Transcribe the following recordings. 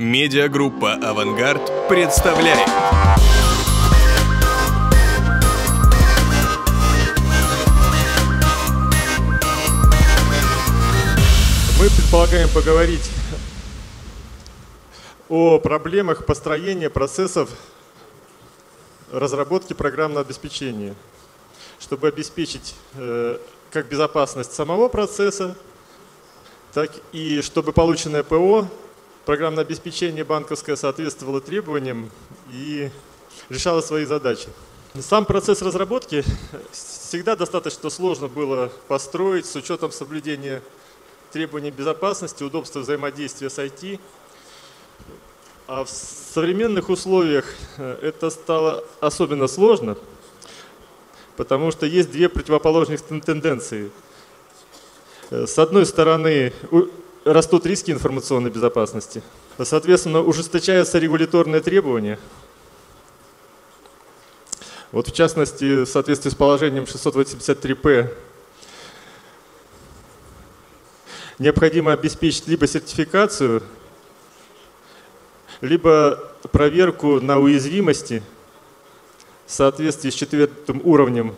Медиагруппа «Авангард» представляет. Мы предполагаем поговорить о проблемах построения процессов разработки программного обеспечения, чтобы обеспечить э, как безопасность самого процесса, так и чтобы полученное ПО, программное обеспечение банковское соответствовало требованиям и решало свои задачи. Сам процесс разработки всегда достаточно сложно было построить с учетом соблюдения требований безопасности, удобства взаимодействия с IT. А в современных условиях э, это стало особенно сложно, потому что есть две противоположных тенденции. Э, с одной стороны, растут риски информационной безопасности, соответственно, ужесточаются регуляторные требования. Вот в частности, в соответствии с положением 683-П необходимо обеспечить либо сертификацию, либо проверку на уязвимости в соответствии с четвертым уровнем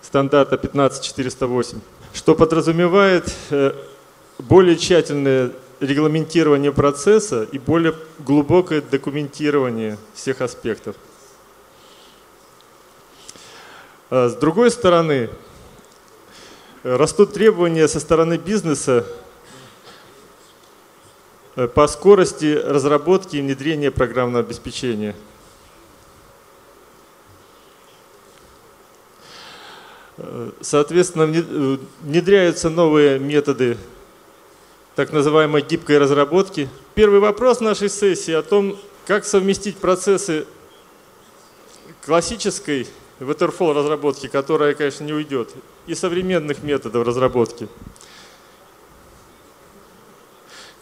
стандарта 15408, что подразумевает э, более тщательное регламентирование процесса и более глубокое документирование всех аспектов. А с другой стороны, Растут требования со стороны бизнеса э, по скорости разработки и внедрения программного обеспечения. Э, соответственно, внедряются новые методы так называемой гибкой разработки. Первый вопрос нашей сессии о том, как совместить процессы классической waterfall разработки, которая, конечно, не уйдет, и современных методов разработки.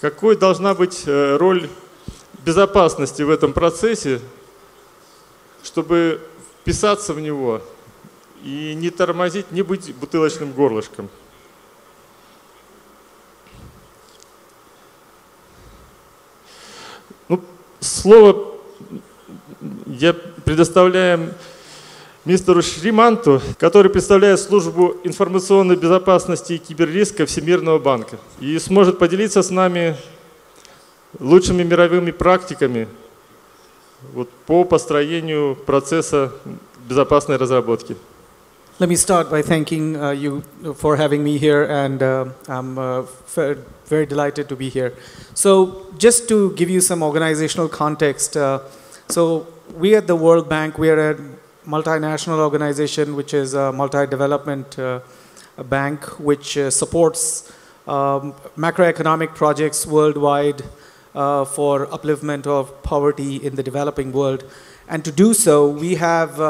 Какой должна быть э, роль безопасности в этом процессе, чтобы вписаться в него и не тормозить, не быть бутылочным горлышком. Слово я предоставляем мистеру Шриманту, который представляет службу информационной безопасности и киберриска Всемирного банка и сможет поделиться с нами лучшими мировыми практиками вот, по построению процесса безопасной разработки. Let me start by thanking uh, you for having me here, and uh, I'm uh, very delighted to be here. So, just to give you some organizational context, uh, so we at the World Bank, we are a multinational organization, which is a multi-development uh, bank, which uh, supports um, macroeconomic projects worldwide for upliftment of poverty in the developing world. And to do so, we have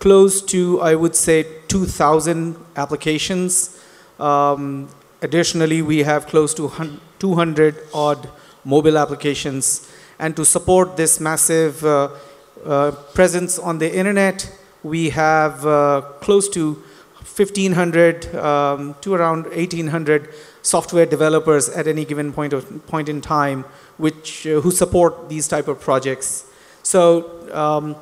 close to, I would say, 2,000 applications. Um, additionally, we have close to 200 odd mobile applications. And to support this massive uh, uh, presence on the internet. We have uh, close to 1,500 um, to around 1,800 software developers at any given point, of, point in time which, uh, who support these type of projects. So um,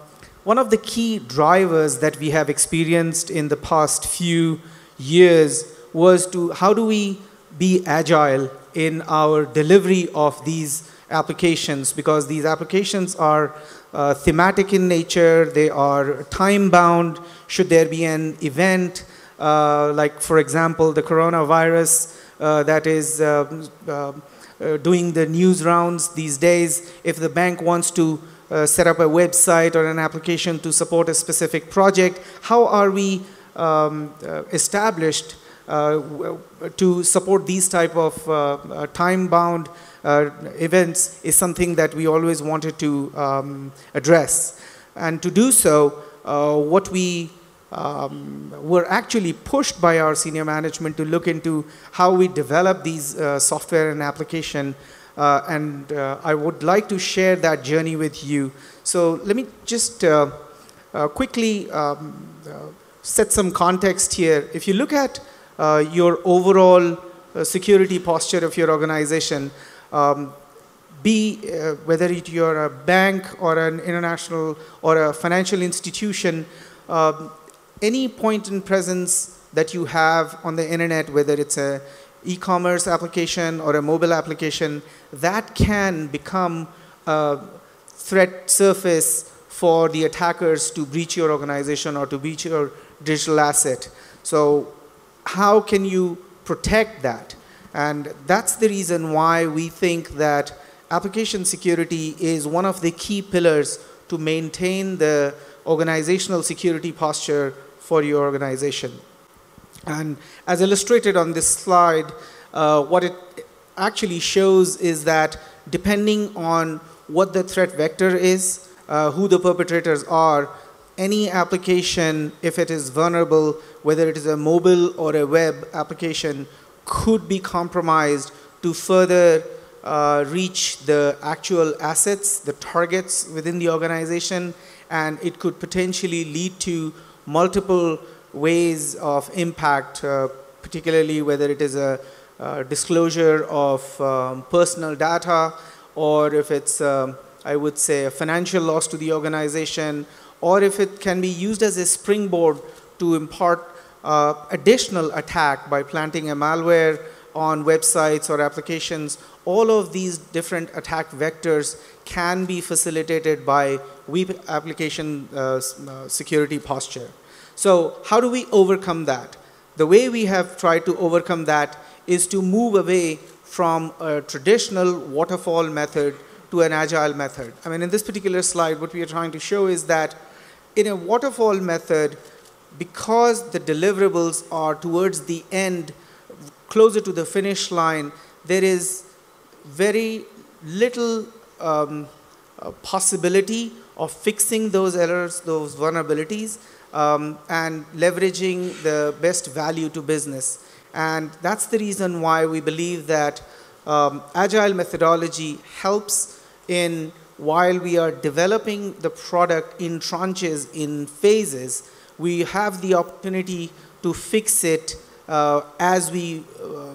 one of the key drivers that we have experienced in the past few years was to how do we be agile in our delivery of these applications because these applications are uh, thematic in nature, they are time bound. Should there be an event, uh, like for example, the coronavirus uh, that is uh, uh, doing the news rounds these days, if the bank wants to set up a website or an application to support a specific project, how are we um, established to support these type of time-bound uh, events is something that we always wanted to um, address. And to do so, uh, what we um, were actually pushed by our senior management to look into how we develop these uh, software and application. Uh, and uh, I would like to share that journey with you. So let me just uh, quickly um, set some context here. If you look at your overall security posture of your organization, um, be uh, whether it you're a bank or an international or a financial institution, um, any point in presence that you have on the internet, whether it's a e-commerce application or a mobile application, that can become a threat surface for the attackers to breach your organization or to breach your digital asset. So how can you protect that? And that's the reason why we think that application security is one of the key pillars to maintain the organizational security posture for your organization. And as illustrated on this slide, uh, what it actually shows is that depending on what the threat vector is, uh, who the perpetrators are, any application, if it is vulnerable, whether it is a mobile or a web application, could be compromised to further uh, reach the actual assets, the targets within the organization, and it could potentially lead to multiple ways of impact, uh, particularly whether it is a, disclosure of um, personal data or if it's, um, I would say, a financial loss to the organization, or if it can be used as a springboard to impart uh, additional attack by planting a malware on websites or applications. All of these different attack vectors can be facilitated by web application uh, uh, security posture. So how do we overcome that? The way we have tried to overcome that is to move away from a traditional waterfall method to an agile method. I mean, in this particular slide, what we are trying to show is that in a waterfall method, because the deliverables are towards the end, closer to the finish line, there is very little um, uh, possibility of fixing those errors, those vulnerabilities, um, and leveraging the best value to business. And that's the reason why we believe that um, agile methodology helps in while we are developing the product in tranches, in phases, we have the opportunity to fix it uh, as we uh,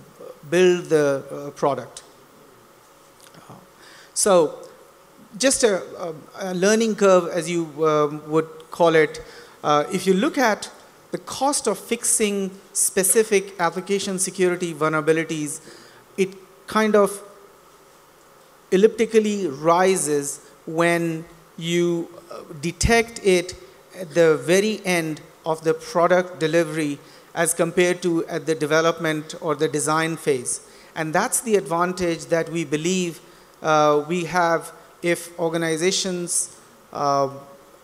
build the uh, product. So just a, a, learning curve, as you um, would call it, uh, if you look at the cost of fixing specific application security vulnerabilities, it kind of elliptically rises when you uh, detect it at the very end of the product delivery as compared to at the development or the design phase. And that's the advantage that we believe uh, we have if organizations uh,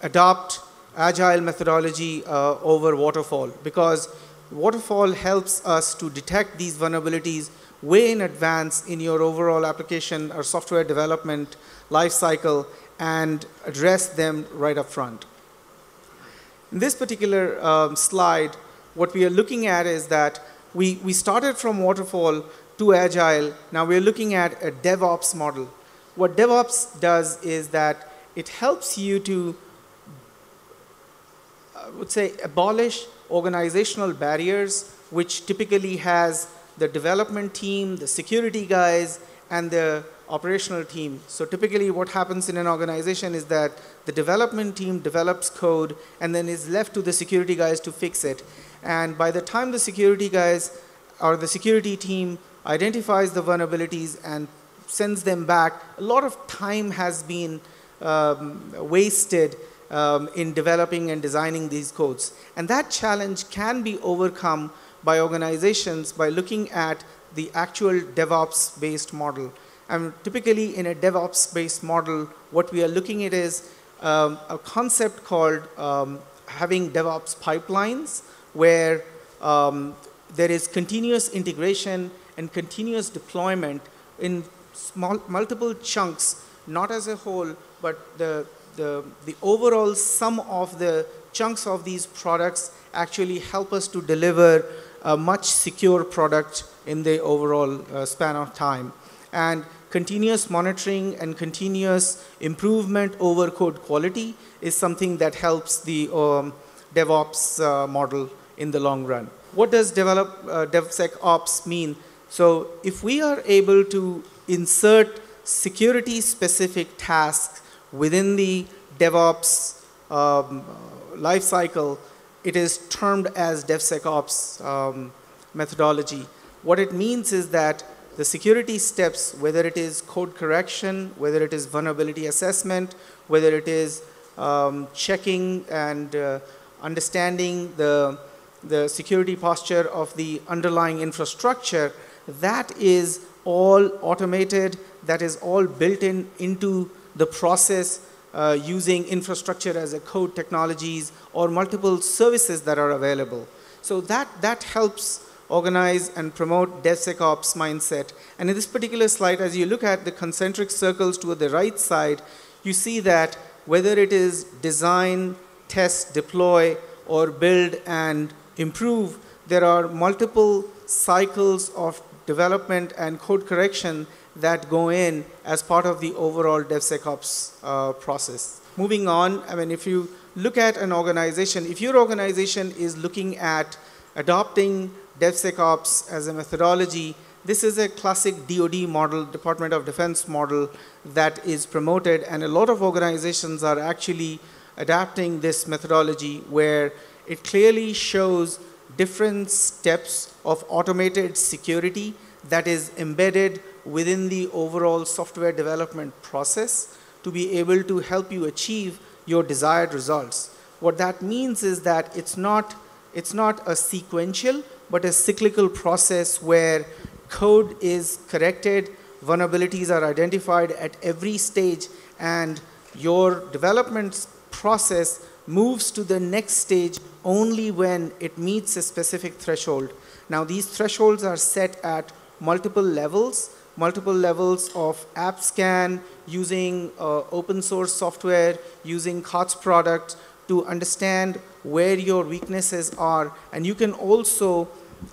adopt agile methodology uh, over waterfall because waterfall helps us to detect these vulnerabilities way in advance in your overall application or software development life cycle and address them right up front. In this particular um, slide, what we are looking at is that we, we started from waterfall to agile. Now we're looking at a DevOps model. What DevOps does is that it helps you to I would say, abolish organizational barriers, which typically has the development team, the security guys, and the operational team. So typically what happens in an organization is that the development team develops code and then is left to the security guys to fix it. And by the time the security guys or the security team identifies the vulnerabilities and sends them back, a lot of time has been um, wasted um, in developing and designing these codes. And that challenge can be overcome by organizations by looking at the actual DevOps-based model. And typically in a DevOps-based model, what we are looking at is um, a concept called um, having DevOps pipelines where um, there is continuous integration and continuous deployment in small, multiple chunks, not as a whole, but the the, the overall sum of the chunks of these products actually help us to deliver a much secure product in the overall uh, span of time. And continuous monitoring and continuous improvement over code quality is something that helps the um, DevOps uh, model in the long run. What does develop uh, DevSecOps mean? So if we are able to insert security specific tasks within the DevOps um, lifecycle, it is termed as DevSecOps um, methodology. What it means is that the security steps, whether it is code correction, whether it is vulnerability assessment, whether it is um, checking and uh, understanding the, the security posture of the underlying infrastructure, that is all automated, that is all built in into the process uh, using infrastructure as a code technologies or multiple services that are available. So that, that helps organize and promote DevSecOps mindset. And in this particular slide, as you look at the concentric circles to the right side, you see that whether it is design, test, deploy, or build and improve, there are multiple cycles of development and code correction that go in as part of the overall DevSecOps uh, process. Moving on, I mean, if you look at an organization, if your organization is looking at adopting DevSecOps as a methodology, this is a classic DoD model, Department of Defense model that is promoted, and a lot of organizations are actually adapting this methodology where it clearly shows different steps of automated security that is embedded within the overall software development process to be able to help you achieve your desired results. What that means is that it's not, it's not a sequential, but a cyclical process where code is corrected, vulnerabilities are identified at every stage, and your development process moves to the next stage only when it meets a specific threshold. Now, these thresholds are set at multiple levels, multiple levels of app scan, using uh, open source software, using COTS products to understand where your weaknesses are. And you can also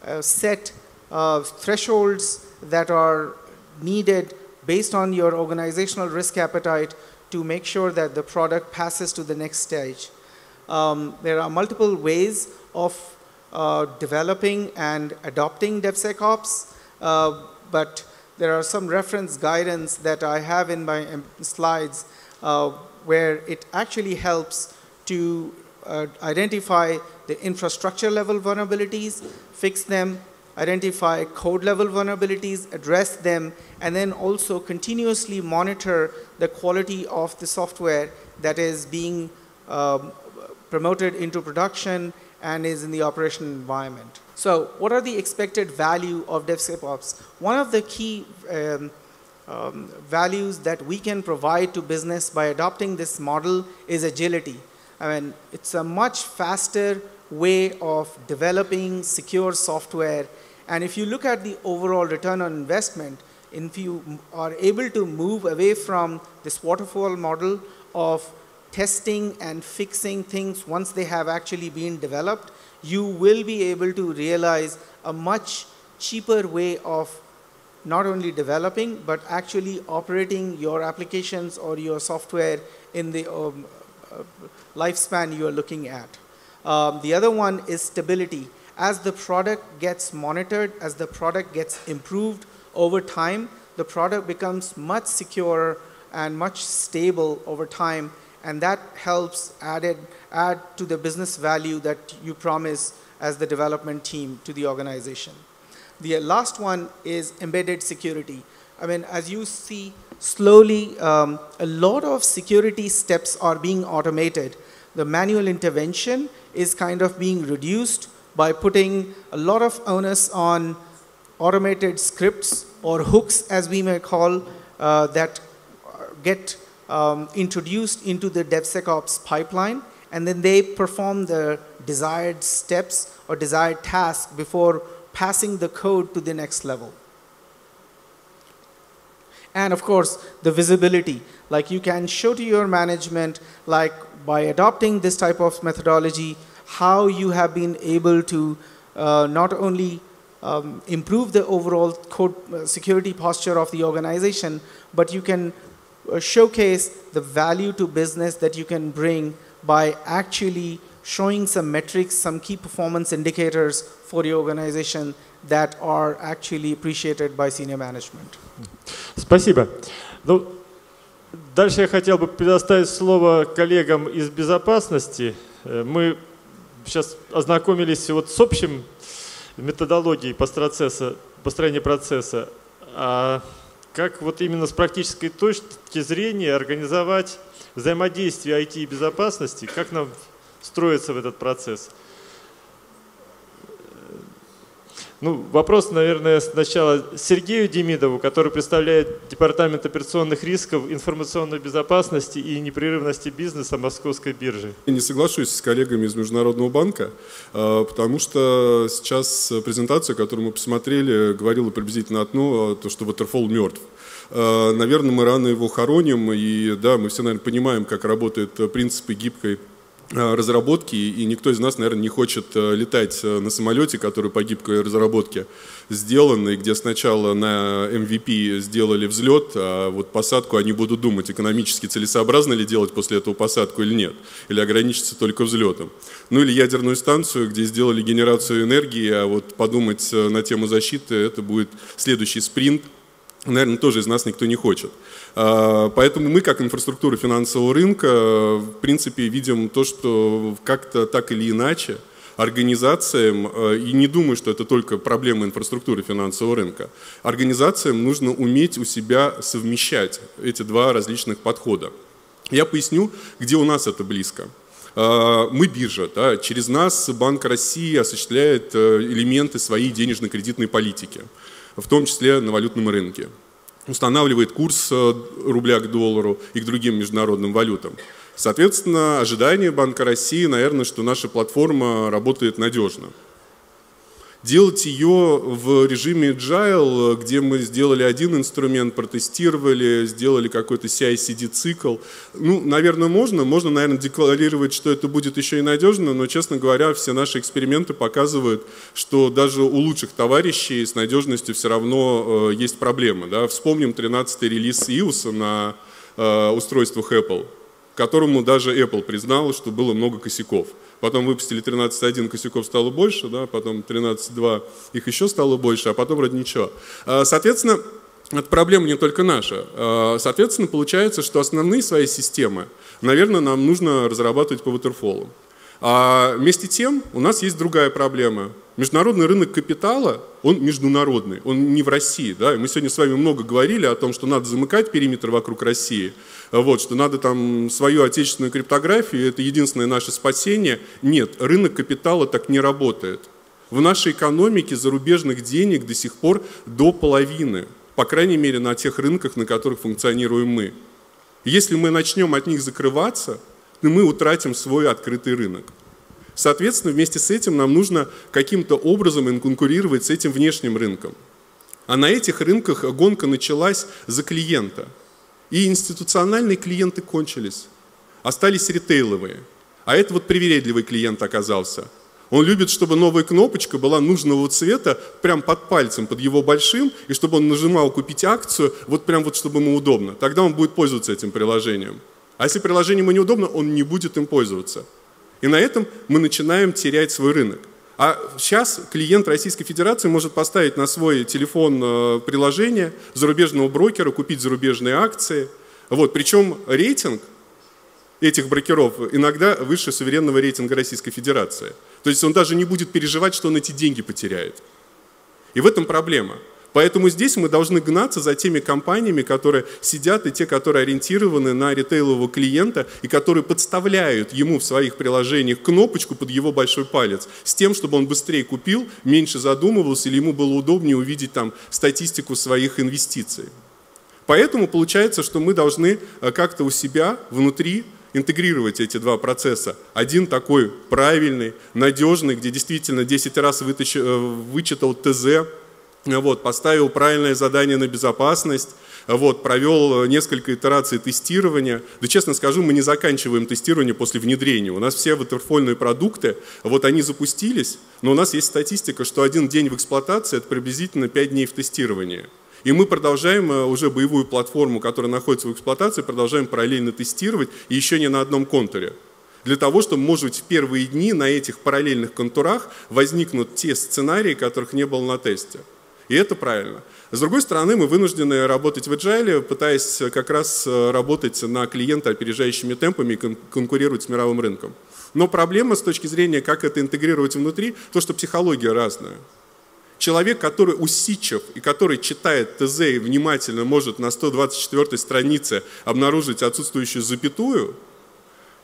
uh, set uh, thresholds that are needed based on your organizational risk appetite to make sure that the product passes to the next stage. Um, there are multiple ways of uh, developing and adopting DevSecOps, uh, but there are some reference guidance that I have in my um, slides uh, where it actually helps to uh, identify the infrastructure level vulnerabilities, fix them, identify code level vulnerabilities, address them, and then also continuously monitor the quality of the software that is being um, promoted into production and is in the operation environment. So what are the expected value of DevSecOps? One of the key um, um, values that we can provide to business by adopting this model is agility. I mean, it's a much faster way of developing secure software. And if you look at the overall return on investment, if you are able to move away from this waterfall model of testing and fixing things once they have actually been developed, you will be able to realize a much cheaper way of not only developing, but actually operating your applications or your software in the um, uh, lifespan you are looking at. Um, the other one is stability. As the product gets monitored, as the product gets improved over time, the product becomes much secure and much stable over time, and that helps added, add to the business value that you promise as the development team to the organization. The last one is embedded security. I mean, as you see, slowly um, a lot of security steps are being automated. The manual intervention is kind of being reduced by putting a lot of onus on automated scripts or hooks, as we may call, uh, that get um, introduced into the DevSecOps pipeline, and then they perform the desired steps or desired tasks before passing the code to the next level. And of course, the visibility. Like you can show to your management, like by adopting this type of methodology, how you have been able to uh, not only um, improve the overall code uh, security posture of the organization, but you can showcase the value to business that you can bring by actually showing some metrics, some key performance indicators for your organization that are actually appreciated by senior management. Спасибо. Ну, дальше я хотел бы предоставить слово коллегам из безопасности. Э, мы сейчас ознакомились вот с общим методологией процесса, построения процесса. А как вот именно с практической точки зрения организовать взаимодействие IT и безопасности, как нам строиться в этот процесс? Ну, вопрос, наверное, сначала Сергею Демидову, который представляет Департамент операционных рисков, информационной безопасности и непрерывности бизнеса Московской биржи. Я не соглашусь с коллегами из Международного банка, а, потому что сейчас презентация, которую мы посмотрели, говорила приблизительно одно, то, что Waterfall мертв. А, наверное, мы рано его хороним, и да, мы все, наверное, понимаем, как работают принципы гибкой разработки, и никто из нас, наверное, не хочет э, летать э, на самолете, который по гибкой разработке сделан, и где сначала на MVP сделали взлет, а вот посадку они будут думать, экономически целесообразно ли делать после этого посадку или нет, или ограничиться только взлетом. Ну или ядерную станцию, где сделали генерацию энергии, а вот подумать на тему защиты, это будет следующий спринт, наверное, тоже из нас никто не хочет. А, поэтому мы, как инфраструктура финансового рынка, в принципе, видим то, что как-то так или иначе организациям, э, и не думаю, что это только проблема инфраструктуры финансового рынка, организациям нужно уметь у себя совмещать эти два различных подхода. Я поясню, где у нас это близко. А, мы биржа, да, через нас Банк России осуществляет э, элементы своей денежно-кредитной политики, в том числе на валютном рынке устанавливает курс э, рубля к доллару и к другим международным валютам. Соответственно, ожидание Банка России, наверное, что наша платформа работает надежно делать ее в режиме agile, где мы сделали один инструмент, протестировали, сделали какой-то CI-CD цикл. Ну, наверное, можно. Можно, наверное, декларировать, что это будет еще и надежно, но, честно говоря, все наши эксперименты показывают, что даже у лучших товарищей с надежностью все равно э, есть проблемы. Да? Вспомним 13-й релиз iOS на э, устройствах Apple, которому даже Apple признал, что было много косяков. Потом выпустили 13.1, косяков стало больше, да, потом 13.2, их еще стало больше, а потом вроде ничего. А, соответственно, это проблема не только наша. А, соответственно, получается, что основные свои системы, наверное, нам нужно разрабатывать по waterfall. А вместе тем у нас есть другая проблема. Международный рынок капитала, он международный, он не в России. Да? мы сегодня с вами много говорили о том, что надо замыкать периметр вокруг России – вот, что надо там свою отечественную криптографию, это единственное наше спасение. Нет, рынок капитала так не работает. В нашей экономике зарубежных денег до сих пор до половины, по крайней мере на тех рынках, на которых функционируем мы. Если мы начнем от них закрываться, то мы утратим свой открытый рынок. Соответственно, вместе с этим нам нужно каким-то образом конкурировать с этим внешним рынком. А на этих рынках гонка началась за клиента – и институциональные клиенты кончились. Остались ритейловые. А это вот привередливый клиент оказался. Он любит, чтобы новая кнопочка была нужного цвета прям под пальцем, под его большим, и чтобы он нажимал купить акцию, вот прям вот чтобы ему удобно. Тогда он будет пользоваться этим приложением. А если приложение ему неудобно, он не будет им пользоваться. И на этом мы начинаем терять свой рынок. А сейчас клиент Российской Федерации может поставить на свой телефон э, приложение зарубежного брокера, купить зарубежные акции. Вот, причем рейтинг этих брокеров иногда выше суверенного рейтинга Российской Федерации. То есть он даже не будет переживать, что он эти деньги потеряет. И в этом проблема. Поэтому здесь мы должны гнаться за теми компаниями, которые сидят и те, которые ориентированы на ритейлового клиента и которые подставляют ему в своих приложениях кнопочку под его большой палец с тем, чтобы он быстрее купил, меньше задумывался или ему было удобнее увидеть там статистику своих инвестиций. Поэтому получается, что мы должны э, как-то у себя внутри интегрировать эти два процесса. Один такой правильный, надежный, где действительно 10 раз вытащил, э, вычитал ТЗ, вот, поставил правильное задание на безопасность, вот, провел несколько итераций тестирования. Да честно скажу, мы не заканчиваем тестирование после внедрения. У нас все ватерфольные продукты, вот они запустились, но у нас есть статистика, что один день в эксплуатации – это приблизительно 5 дней в тестировании. И мы продолжаем э, уже боевую платформу, которая находится в эксплуатации, продолжаем параллельно тестировать, еще не на одном контуре для того, чтобы, может быть, в первые дни на этих параллельных контурах возникнут те сценарии, которых не было на тесте. И это правильно. С другой стороны, мы вынуждены работать в agile, пытаясь как раз работать на клиента опережающими темпами и конкурировать с мировым рынком. Но проблема с точки зрения, как это интегрировать внутри, то, что психология разная. Человек, который усидчив и который читает ТЗ и внимательно может на 124 странице обнаружить отсутствующую запятую,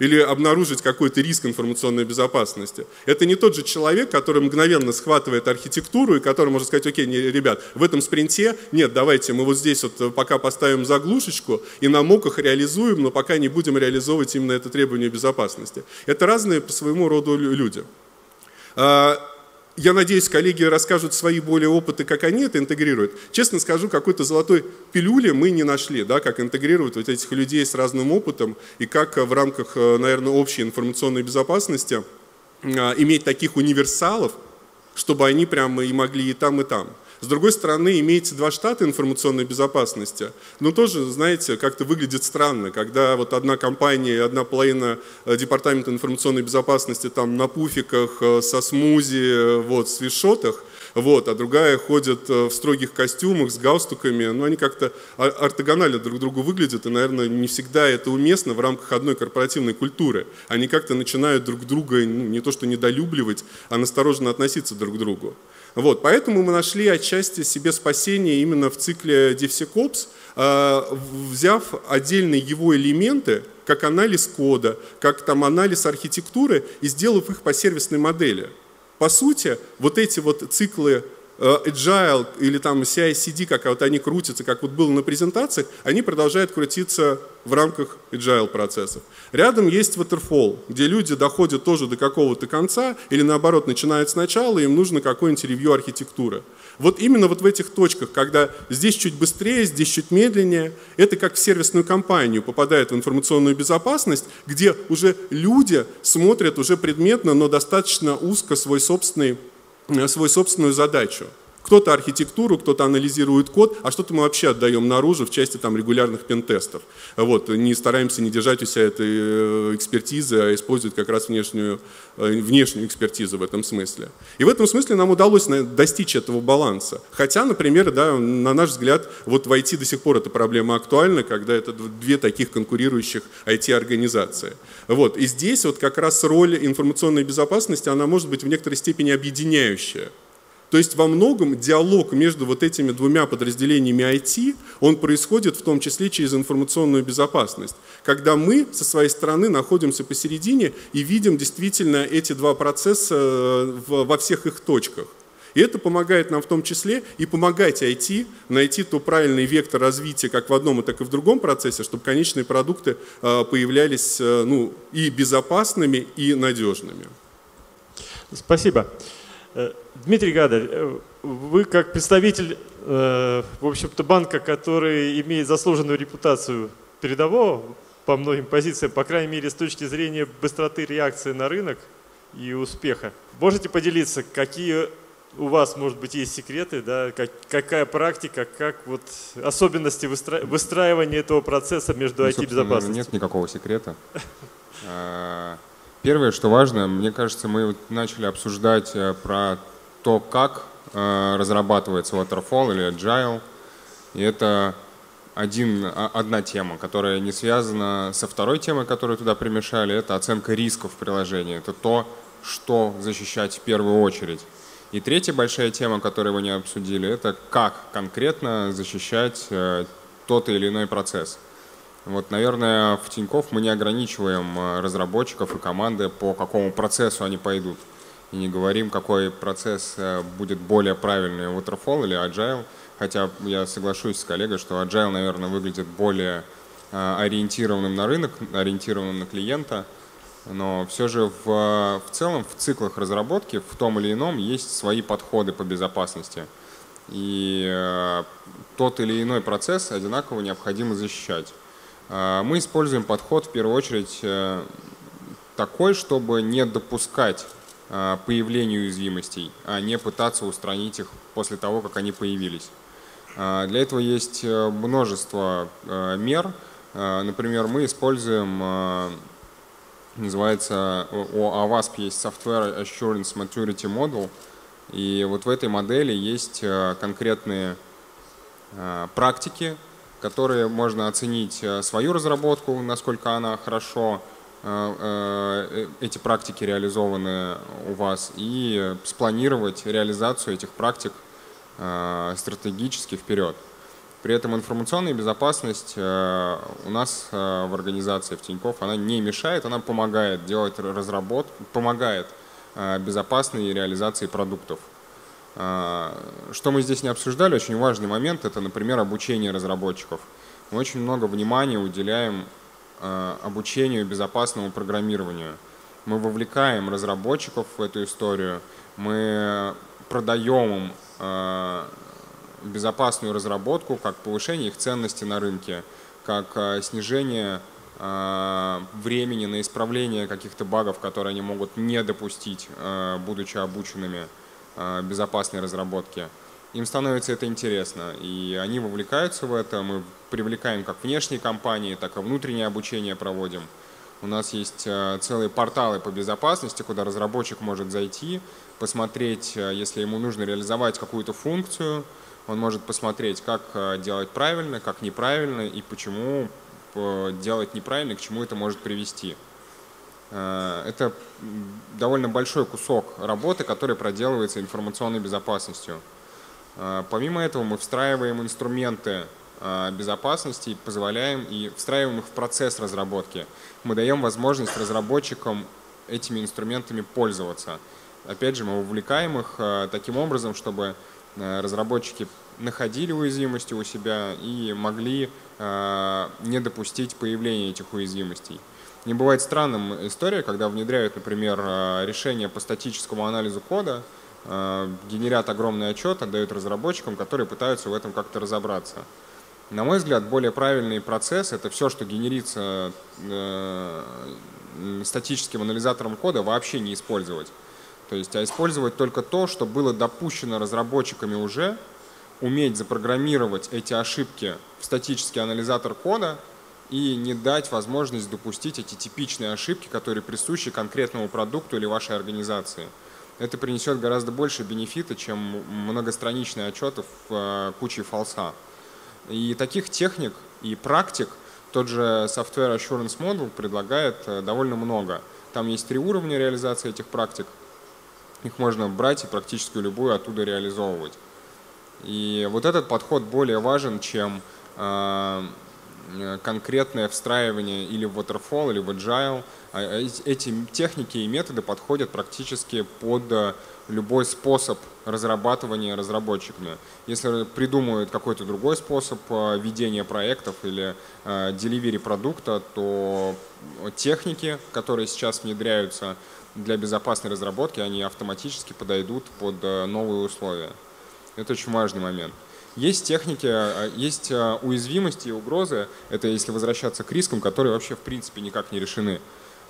или обнаружить какой-то риск информационной безопасности. Это не тот же человек, который мгновенно схватывает архитектуру и который может сказать, окей, не, ребят, в этом спринте, нет, давайте мы вот здесь вот пока поставим заглушечку и на моках реализуем, но пока не будем реализовывать именно это требование безопасности. Это разные по своему роду люди. Я надеюсь, коллеги расскажут свои более опыты, как они это интегрируют. Честно скажу, какой-то золотой пилюли мы не нашли, да, как интегрировать вот этих людей с разным опытом и как в рамках, э, наверное, общей информационной безопасности а, иметь таких универсалов, чтобы они прямо и могли и там, и там. С другой стороны, имеется два штата информационной безопасности, но тоже, знаете, как-то выглядит странно, когда вот одна компания, одна половина э, департамента информационной безопасности там на пуфиках, э, со смузи, э, вот, в свишотах, вот, а другая ходит в строгих костюмах с галстуками, но они как-то ортогонально друг другу выглядят, и, наверное, не всегда это уместно в рамках одной корпоративной культуры. Они как-то начинают друг друга ну, не то что недолюбливать, а настороженно относиться друг к другу. Вот, поэтому мы нашли отчасти себе спасение именно в цикле DevSecOps, а, взяв отдельные его элементы, как анализ кода, как там анализ архитектуры и сделав их по сервисной модели. По сути, вот эти вот циклы Э, agile или там CI-CD, как вот они крутятся, как вот было на презентациях, они продолжают крутиться в рамках agile процессов. Рядом есть waterfall, где люди доходят тоже до какого-то конца или наоборот начинают сначала, им нужно какое-нибудь ревью архитектуры. Вот именно вот в этих точках, когда здесь чуть быстрее, здесь чуть медленнее, это как в сервисную компанию попадает в информационную безопасность, где уже люди смотрят уже предметно, но достаточно узко свой собственный Э, свою собственную задачу. Кто-то архитектуру, кто-то анализирует код, а что-то мы вообще отдаем наружу в части там, регулярных пентестов. Вот, не стараемся не держать у себя этой э, экспертизы, а использовать как раз внешнюю, э, внешнюю экспертизу в этом смысле. И в этом смысле нам удалось достичь этого баланса. Хотя, например, да, на наш взгляд, вот в IT до сих пор эта проблема актуальна, когда это две таких конкурирующих IT-организации. Вот. И здесь вот как раз роль информационной безопасности, она может быть в некоторой степени объединяющая. То есть во многом диалог между вот этими двумя подразделениями IT, он происходит в том числе через информационную безопасность. Когда мы со своей стороны находимся посередине и видим действительно эти два процесса э, во всех их точках. И это помогает нам в том числе и помогать IT найти тот правильный вектор развития как в одном, так и в другом процессе, чтобы конечные продукты э, появлялись э, ну, и безопасными, и надежными. Спасибо. Дмитрий Гадарь, э, вы как представитель, э, в общем-то, банка, который имеет заслуженную репутацию передового по многим позициям, по крайней мере, с точки зрения быстроты реакции на рынок и успеха. Можете поделиться, какие у вас, может быть, есть секреты, да, как, какая практика, как вот особенности выстра... выстраивания этого процесса между ну, IT-безопасностью? Нет никакого секрета. Первое, что важно, мне кажется, мы начали обсуждать э, про то, как э, разрабатывается Waterfall или Agile. И это один, а, одна тема, которая не связана со второй темой, которую туда примешали. Это оценка рисков в приложении. Это то, что защищать в первую очередь. И третья большая тема, которую вы не обсудили, это как конкретно защищать э, тот или иной процесс. Вот, наверное, в Тинькофф мы не ограничиваем э, разработчиков и команды, по какому процессу они пойдут и не говорим, какой процесс э, будет более правильный, waterfall или agile. Хотя я соглашусь с коллегой, что agile, наверное, выглядит более э, ориентированным на рынок, ориентированным на клиента. Но все же в, в целом в циклах разработки в том или ином есть свои подходы по безопасности. И тот или иной процесс одинаково необходимо защищать. Э, мы используем подход в первую очередь э, такой, чтобы не допускать Э, появлению уязвимостей, а не пытаться устранить их после того, как они появились. Э, для этого есть э, множество мер. Например, мы используем, называется, у AWASP есть Software Assurance Maturity Model. И вот в этой модели есть э, конкретные э, практики, которые можно оценить э, свою разработку, насколько она хорошо, эти практики реализованы у вас, и спланировать реализацию этих практик стратегически вперед. При этом информационная безопасность у нас в организации в Тинькофф, она не мешает, она помогает делать разработку, помогает безопасной реализации продуктов. А, что мы здесь не обсуждали, очень важный момент, это, например, обучение разработчиков. Мы очень много внимания уделяем а, обучению безопасному программированию. Мы вовлекаем разработчиков в эту историю, мы продаем им а, безопасную разработку как повышение их ценности на рынке, как снижение времени на исправление каких-то багов, которые они могут не допустить, будучи обученными. Э, безопасной разработки, им становится это интересно, и они вовлекаются в это. Мы привлекаем как внешние компании, так и внутреннее обучение проводим. У нас есть э, целые порталы по безопасности, куда разработчик может зайти, посмотреть, э, если ему нужно реализовать какую-то функцию, он может посмотреть, как делать правильно, как неправильно и почему делать неправильно, к чему это может привести. Э, это довольно большой кусок работы, который проделывается информационной безопасностью. Э, помимо этого мы встраиваем инструменты э, безопасности и позволяем и встраиваем их в процесс разработки. Мы даем возможность разработчикам этими инструментами пользоваться. Опять же, мы увлекаем их таким образом, чтобы разработчики находили уязвимости у себя и могли не допустить появления этих уязвимостей. Не бывает странным история, когда внедряют, например, э, решение по статическому анализу кода, э, генерят огромный отчет, отдают разработчикам, которые пытаются в этом как-то разобраться. На мой взгляд, более правильный процесс – это все, что генерится э, статическим анализатором кода, вообще не использовать. То есть, а использовать только то, что было допущено разработчиками уже, уметь запрограммировать эти ошибки в статический анализатор кода – и не дать возможность допустить эти типичные ошибки, которые присущи конкретному продукту или вашей организации. Это принесет гораздо больше бенефита, чем многостраничные отчеты в э, куче фалса. И таких техник и практик тот же Software Assurance Model предлагает э, довольно много. Там есть три уровня реализации этих практик. Их можно брать и практически любую оттуда реализовывать. И вот этот подход более важен, чем э, конкретное встраивание или в waterfall, или в agile. А, а эти техники и методы подходят практически под э, любой способ разрабатывания разработчиками. Если придумают какой-то другой способ э, ведения проектов или delivery продукта, то техники, которые сейчас внедряются для безопасной разработки, они автоматически подойдут под новые условия. Это очень важный момент. Есть техники, а, есть а, уязвимости и угрозы, это если возвращаться к рискам, которые вообще в принципе никак не решены.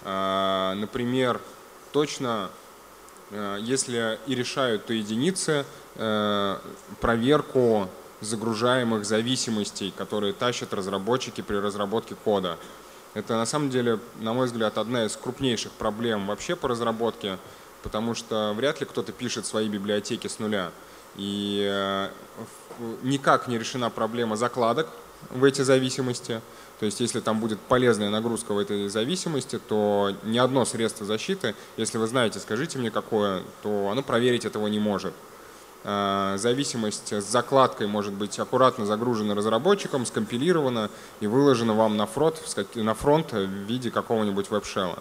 А, например, точно, если и решают, то единицы, проверку загружаемых зависимостей, которые тащат разработчики при разработке кода. Это на самом деле, на мой взгляд, одна из крупнейших проблем вообще по разработке, потому что вряд ли кто-то пишет свои библиотеки с нуля. И э, никак не решена проблема закладок в эти зависимости. То есть если там будет полезная нагрузка в этой зависимости, то ни одно средство защиты, если вы знаете, скажите мне какое, то оно проверить этого не может. Э, зависимость с закладкой может быть аккуратно загружена разработчиком, скомпилирована и выложена вам на фронт, на фронт в виде какого-нибудь веб-шелла.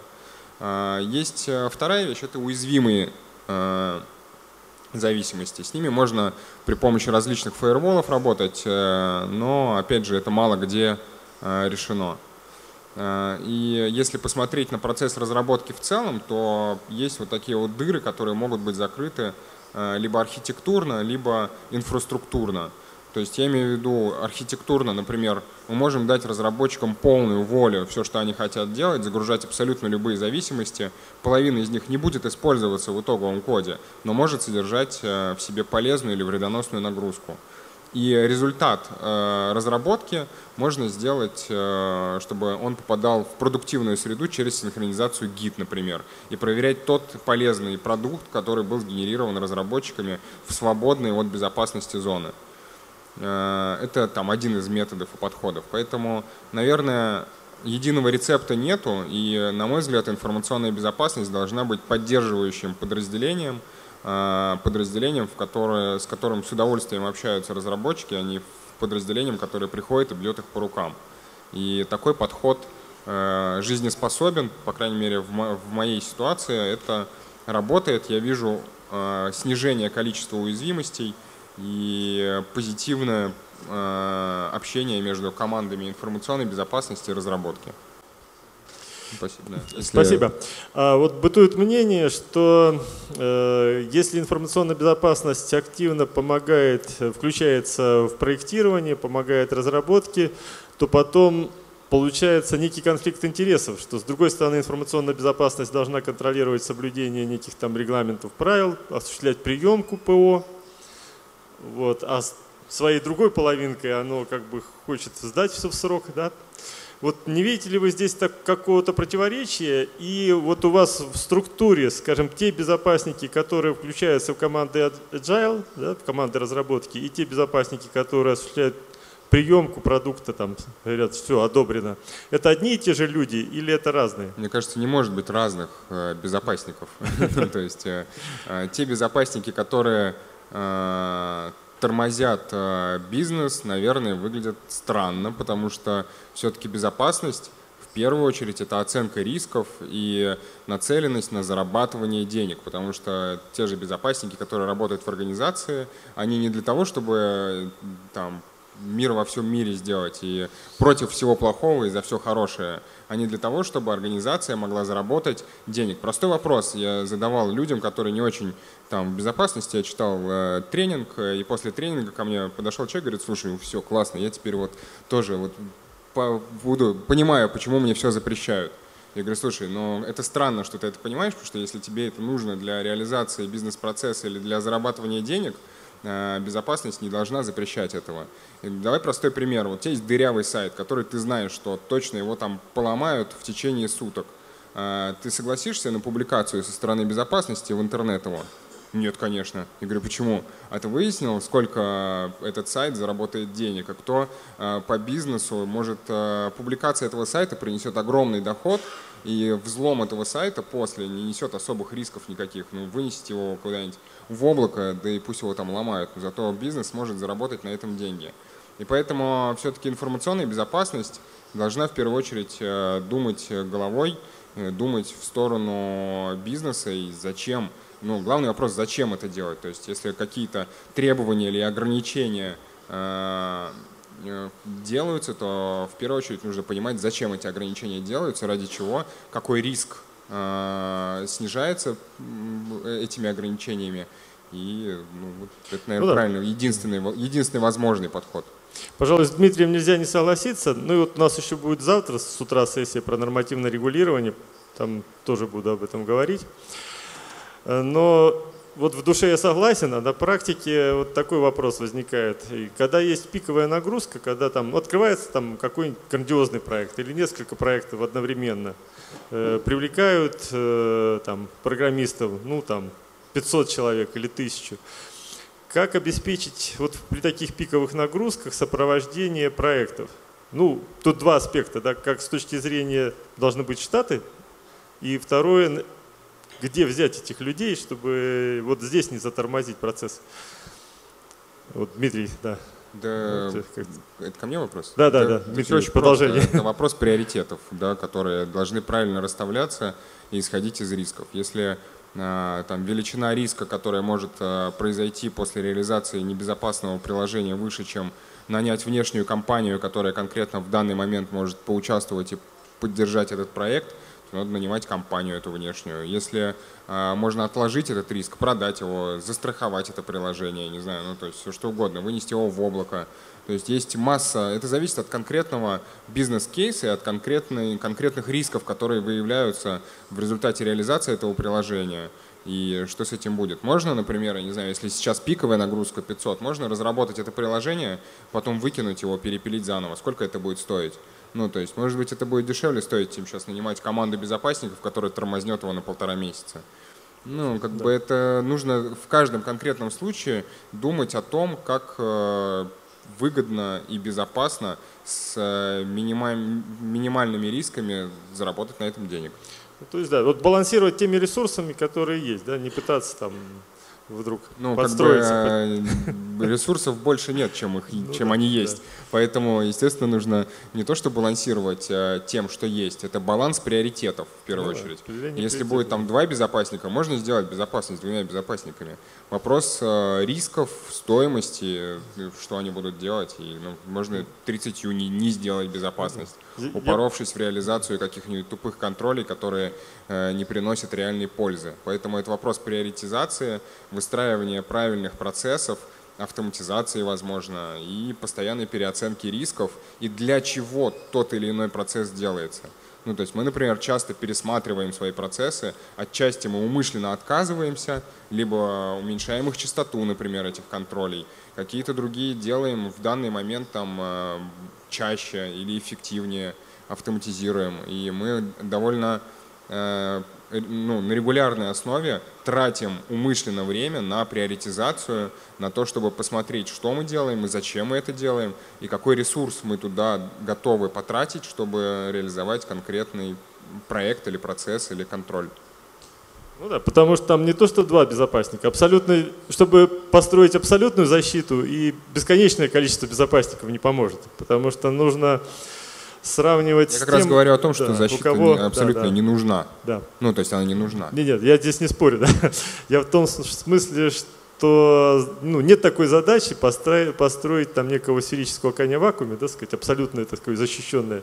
Э, есть вторая вещь, это уязвимые зависимости. С ними можно при помощи различных фаерволов работать, э, но, опять же, это мало где э, решено. Э, и если посмотреть на процесс разработки в целом, то есть вот такие вот дыры, которые могут быть закрыты либо архитектурно, либо инфраструктурно. То есть я имею в виду архитектурно, например, мы можем дать разработчикам полную волю, все, что они хотят делать, загружать абсолютно любые зависимости. Половина из них не будет использоваться в итоговом коде, но может содержать э, в себе полезную или вредоносную нагрузку. И результат э, разработки можно сделать, э, чтобы он попадал в продуктивную среду через синхронизацию Git, например, и проверять тот полезный продукт, который был сгенерирован разработчиками в свободной от безопасности зоны. Э, это там один из методов и подходов. Поэтому, наверное, единого рецепта нету, и, на мой взгляд, информационная безопасность должна быть поддерживающим подразделением, Э, подразделением, в которое, с которым с удовольствием общаются разработчики, а не подразделением, которое приходит и бьет их по рукам. И такой подход э, жизнеспособен, по крайней мере в, мо в моей ситуации, это работает. Я вижу снижение количества уязвимостей и позитивное э, общение между командами информационной безопасности и разработки. Спасибо. Да. Если... Спасибо. А, вот бытует мнение, что э, если информационная безопасность активно помогает, включается в проектирование, помогает разработке, то потом получается некий конфликт интересов, что с другой стороны информационная безопасность должна контролировать соблюдение неких там регламентов, правил, осуществлять приемку ПО, вот, а своей другой половинкой оно как бы хочет сдать все в срок, да, вот не видите ли вы здесь так, какого-то противоречия? И вот у вас в структуре, скажем, те безопасники, которые включаются в команды Agile, да, в команды разработки, и те безопасники, которые осуществляют приемку продукта, там, говорят, все, одобрено. Это одни и те же люди или это разные? Мне кажется, не может быть разных э, безопасников. То есть э, э, те безопасники, которые тормозят э, бизнес, наверное, выглядят странно, потому что все-таки безопасность в первую очередь это оценка рисков и нацеленность на зарабатывание денег, потому что те же безопасники, которые работают в организации, они не для того, чтобы там мир во всем мире сделать и против всего плохого и за все хорошее, а не для того, чтобы организация могла заработать денег. Простой вопрос я задавал людям, которые не очень там в безопасности, я читал э, тренинг, э, и после тренинга ко мне подошел человек, говорит, слушай, все, классно, я теперь вот тоже вот по, буду, понимаю, почему мне все запрещают. Я говорю, слушай, но это странно, что ты это понимаешь, потому что если тебе это нужно для реализации бизнес-процесса или для зарабатывания денег – безопасность не должна запрещать этого. Давай простой пример. Вот у тебя есть дырявый сайт, который ты знаешь, что точно его там поломают в течение суток. Э, ты согласишься на публикацию со стороны безопасности в интернет его? Нет, конечно. Я говорю, почему? А ты выяснил, сколько этот сайт заработает денег, а кто э, по бизнесу может... Публикация этого сайта принесет огромный доход, и взлом этого сайта после не несет особых рисков никаких. Ну, вынести его куда-нибудь в облако, да и пусть его там ломают, но зато бизнес может заработать на этом деньги. И поэтому все-таки информационная безопасность должна в первую очередь э, думать головой, э, думать в сторону бизнеса и зачем. Ну, главный вопрос, зачем это делать. То есть, если какие-то требования или ограничения э, делаются, то в первую очередь нужно понимать, зачем эти ограничения делаются, ради чего, какой риск снижается этими ограничениями. И ну, вот это, наверное, ну, да. правильно, единственный, единственный возможный подход. Пожалуй, с Дмитрием нельзя не согласиться. Ну и вот у нас еще будет завтра с утра сессия про нормативное регулирование. Там тоже буду об этом говорить. Э, но вот в душе я согласен, а на практике вот такой вопрос возникает. И когда есть пиковая нагрузка, когда там открывается там какой-нибудь грандиозный проект или несколько проектов одновременно, э, привлекают э, там программистов, ну там 500 человек или 1000. Как обеспечить вот при таких пиковых нагрузках сопровождение проектов? Ну, тут два аспекта, да, как с точки зрения должны быть штаты, и второе, где взять этих людей, чтобы вот здесь не затормозить процесс. Вот Дмитрий, да. Да, вот, это ко мне вопрос? Да, да, да. да. Дмитрий, очень продолжение. Это вопрос приоритетов, да, которые должны правильно расставляться и исходить из рисков. Если а, там, величина риска, которая может а, произойти после реализации небезопасного приложения выше, чем нанять внешнюю компанию, которая конкретно в данный момент может поучаствовать и поддержать этот проект – надо нанимать компанию эту внешнюю. Если э, можно отложить этот риск, продать его, застраховать это приложение, не знаю, ну то есть все что угодно, вынести его в облако. То есть есть масса, это зависит от конкретного бизнес-кейса и от конкретной, конкретных рисков, которые выявляются в результате реализации этого приложения. и что с этим будет. Можно, например, я не знаю, если сейчас пиковая нагрузка 500, можно разработать это приложение, потом выкинуть его, перепилить заново. Сколько это будет стоить? Ну, то есть, может быть, это будет дешевле стоить, чем сейчас нанимать команду безопасников, которая тормознет его на полтора месяца. Ну, как да. бы это нужно в каждом конкретном случае думать о том, как э, выгодно и безопасно с э, минимальными рисками заработать на этом денег. То есть, да, вот балансировать теми ресурсами, которые есть, да, не пытаться там вдруг ну, подстроиться. Как бы, ресурсов больше нет, чем, их, ну, чем да, они есть. Да. Поэтому, естественно, нужно не то, что балансировать а, тем, что есть, это баланс приоритетов в первую ну, очередь. Если будет там два безопасника, можно сделать безопасность двумя безопасниками. Вопрос а, рисков, стоимости, что они будут делать, и ну, можно 30 не, не сделать безопасность, упоровшись в реализацию каких-нибудь тупых контролей, которые а, не приносят реальной пользы. Поэтому это вопрос приоритизации, выстраивания правильных процессов, автоматизации, возможно, и постоянной переоценки рисков, и для чего тот или иной процесс делается. Ну, то есть мы, например, часто пересматриваем свои процессы, отчасти мы умышленно отказываемся, либо уменьшаем их частоту, например, этих контролей, какие-то другие делаем в данный момент там э, чаще или эффективнее, автоматизируем. И мы довольно э, ну, на регулярной основе тратим умышленно время на приоритизацию, на то, чтобы посмотреть, что мы делаем и зачем мы это делаем, и какой ресурс мы туда готовы потратить, чтобы реализовать конкретный проект или процесс или контроль. Ну да, потому что там не то, что два безопасника. Абсолютно, чтобы построить абсолютную защиту, и бесконечное количество безопасников не поможет. Потому что нужно сравнивать Я как тем, раз говорю о том, что да, защита кого, абсолютно да, да. не нужна. Да. Ну, то есть она не нужна. Нет, нет, я здесь не спорю. Да. Я в том смысле, что ну, нет такой задачи построить, построить там некого сферического коня в вакууме, да, сказать, абсолютно такое защищенное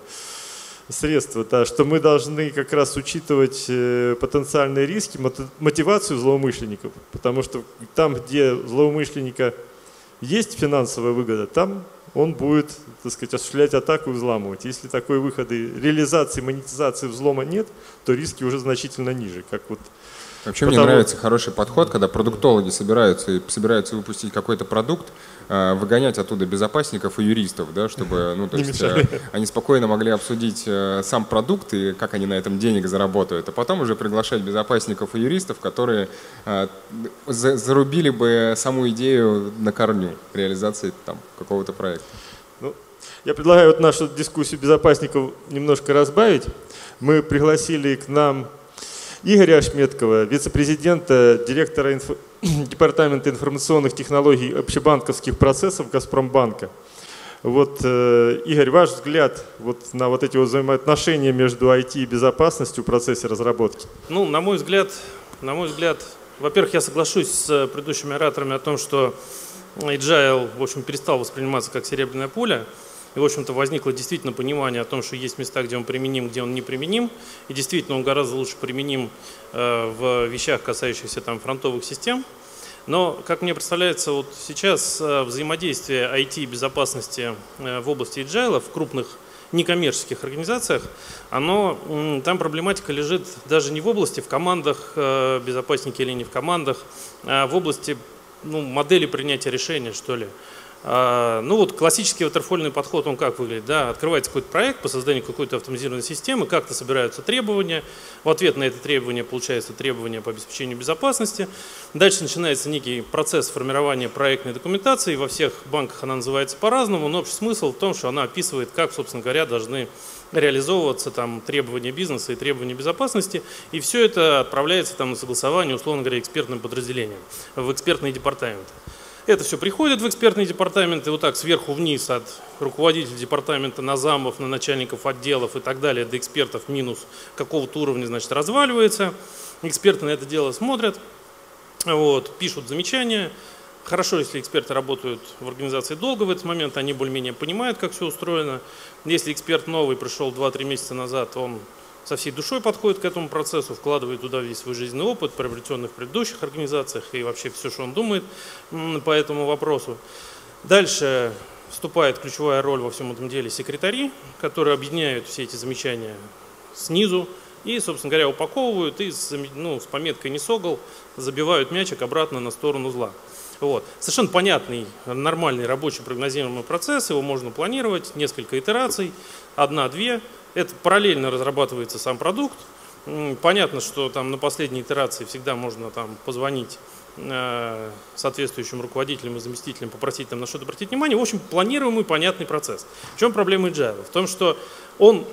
средство, да, что мы должны как раз учитывать э, потенциальные риски, мотивацию злоумышленников, потому что там, где злоумышленника есть финансовая выгода, там он будет, так сказать, осуществлять атаку и взламывать. Если такой выходы реализации, монетизации взлома нет, то риски уже значительно ниже. Как вот Вообще Потому... мне нравится хороший подход, когда продуктологи собираются и собираются выпустить какой-то продукт, выгонять оттуда безопасников и юристов, да, чтобы ну, то есть, э, они спокойно могли обсудить э, сам продукт и как они на этом денег заработают, а потом уже приглашать безопасников и юристов, которые зарубили бы саму идею на корню реализации там, какого-то проекта. Ну, я предлагаю вот нашу дискуссию безопасников немножко разбавить. Мы пригласили к нам Игоря Ашметкова, вице-президента, директора инф... Департамента информационных технологий общебанковских процессов Газпромбанка. Вот, э, Игорь, ваш взгляд вот на вот эти вот взаимоотношения между IT и безопасностью в процессе разработки? Ну, на мой взгляд, на мой взгляд, во-первых, я соглашусь с предыдущими ораторами о том, что Agile, в общем, перестал восприниматься как серебряная пуля. И, в общем-то, возникло действительно понимание о том, что есть места, где он применим, где он не применим. И действительно, он гораздо лучше применим э, в вещах, касающихся там фронтовых систем. Но, как мне представляется, вот сейчас э, взаимодействие IT и безопасности э, в области agile в крупных некоммерческих организациях, оно, там проблематика лежит даже не в области, в командах, безопасники или не в командах, а в области ну, модели принятия решения, что ли. А, ну вот классический ватерфольный подход, он как выглядит? Да, открывается какой-то проект по созданию какой-то автоматизированной системы, как-то собираются требования, в ответ на это требование получается требование по обеспечению безопасности. Дальше начинается некий процесс формирования проектной документации, во всех банках она называется по-разному, но общий смысл в том, что она описывает, как, собственно говоря, должны реализовываться там требования бизнеса и требования безопасности, и все это отправляется там на согласование, условно говоря, экспертным подразделением, в экспертные департаменты. Это все приходит в экспертный департамент, и вот так сверху вниз от руководителя департамента на замов, на начальников отделов и так далее, до экспертов минус какого-то уровня, значит, разваливается. Эксперты на это дело смотрят, вот, пишут замечания. Хорошо, если эксперты работают в организации долго в этот момент, они более-менее понимают, как все устроено. Если эксперт новый пришел 2-3 месяца назад, он со всей душой подходит к этому процессу, вкладывает туда весь свой жизненный опыт, приобретенный в предыдущих организациях и вообще все, что он думает по этому вопросу. Дальше вступает ключевая роль во всем этом деле секретари, которые объединяют все эти замечания снизу, и, собственно говоря, упаковывают и с, ну, с пометкой «не согл» забивают мячик обратно на сторону зла. Вот. Совершенно понятный, нормальный рабочий прогнозируемый процесс, его можно планировать, несколько итераций, одна-две. Это параллельно разрабатывается сам продукт. Понятно, что там на последней итерации всегда можно там позвонить э, соответствующим руководителям и заместителям, попросить там на что-то обратить внимание. В общем, планируемый, понятный процесс. В чем проблема Agile? В том, что он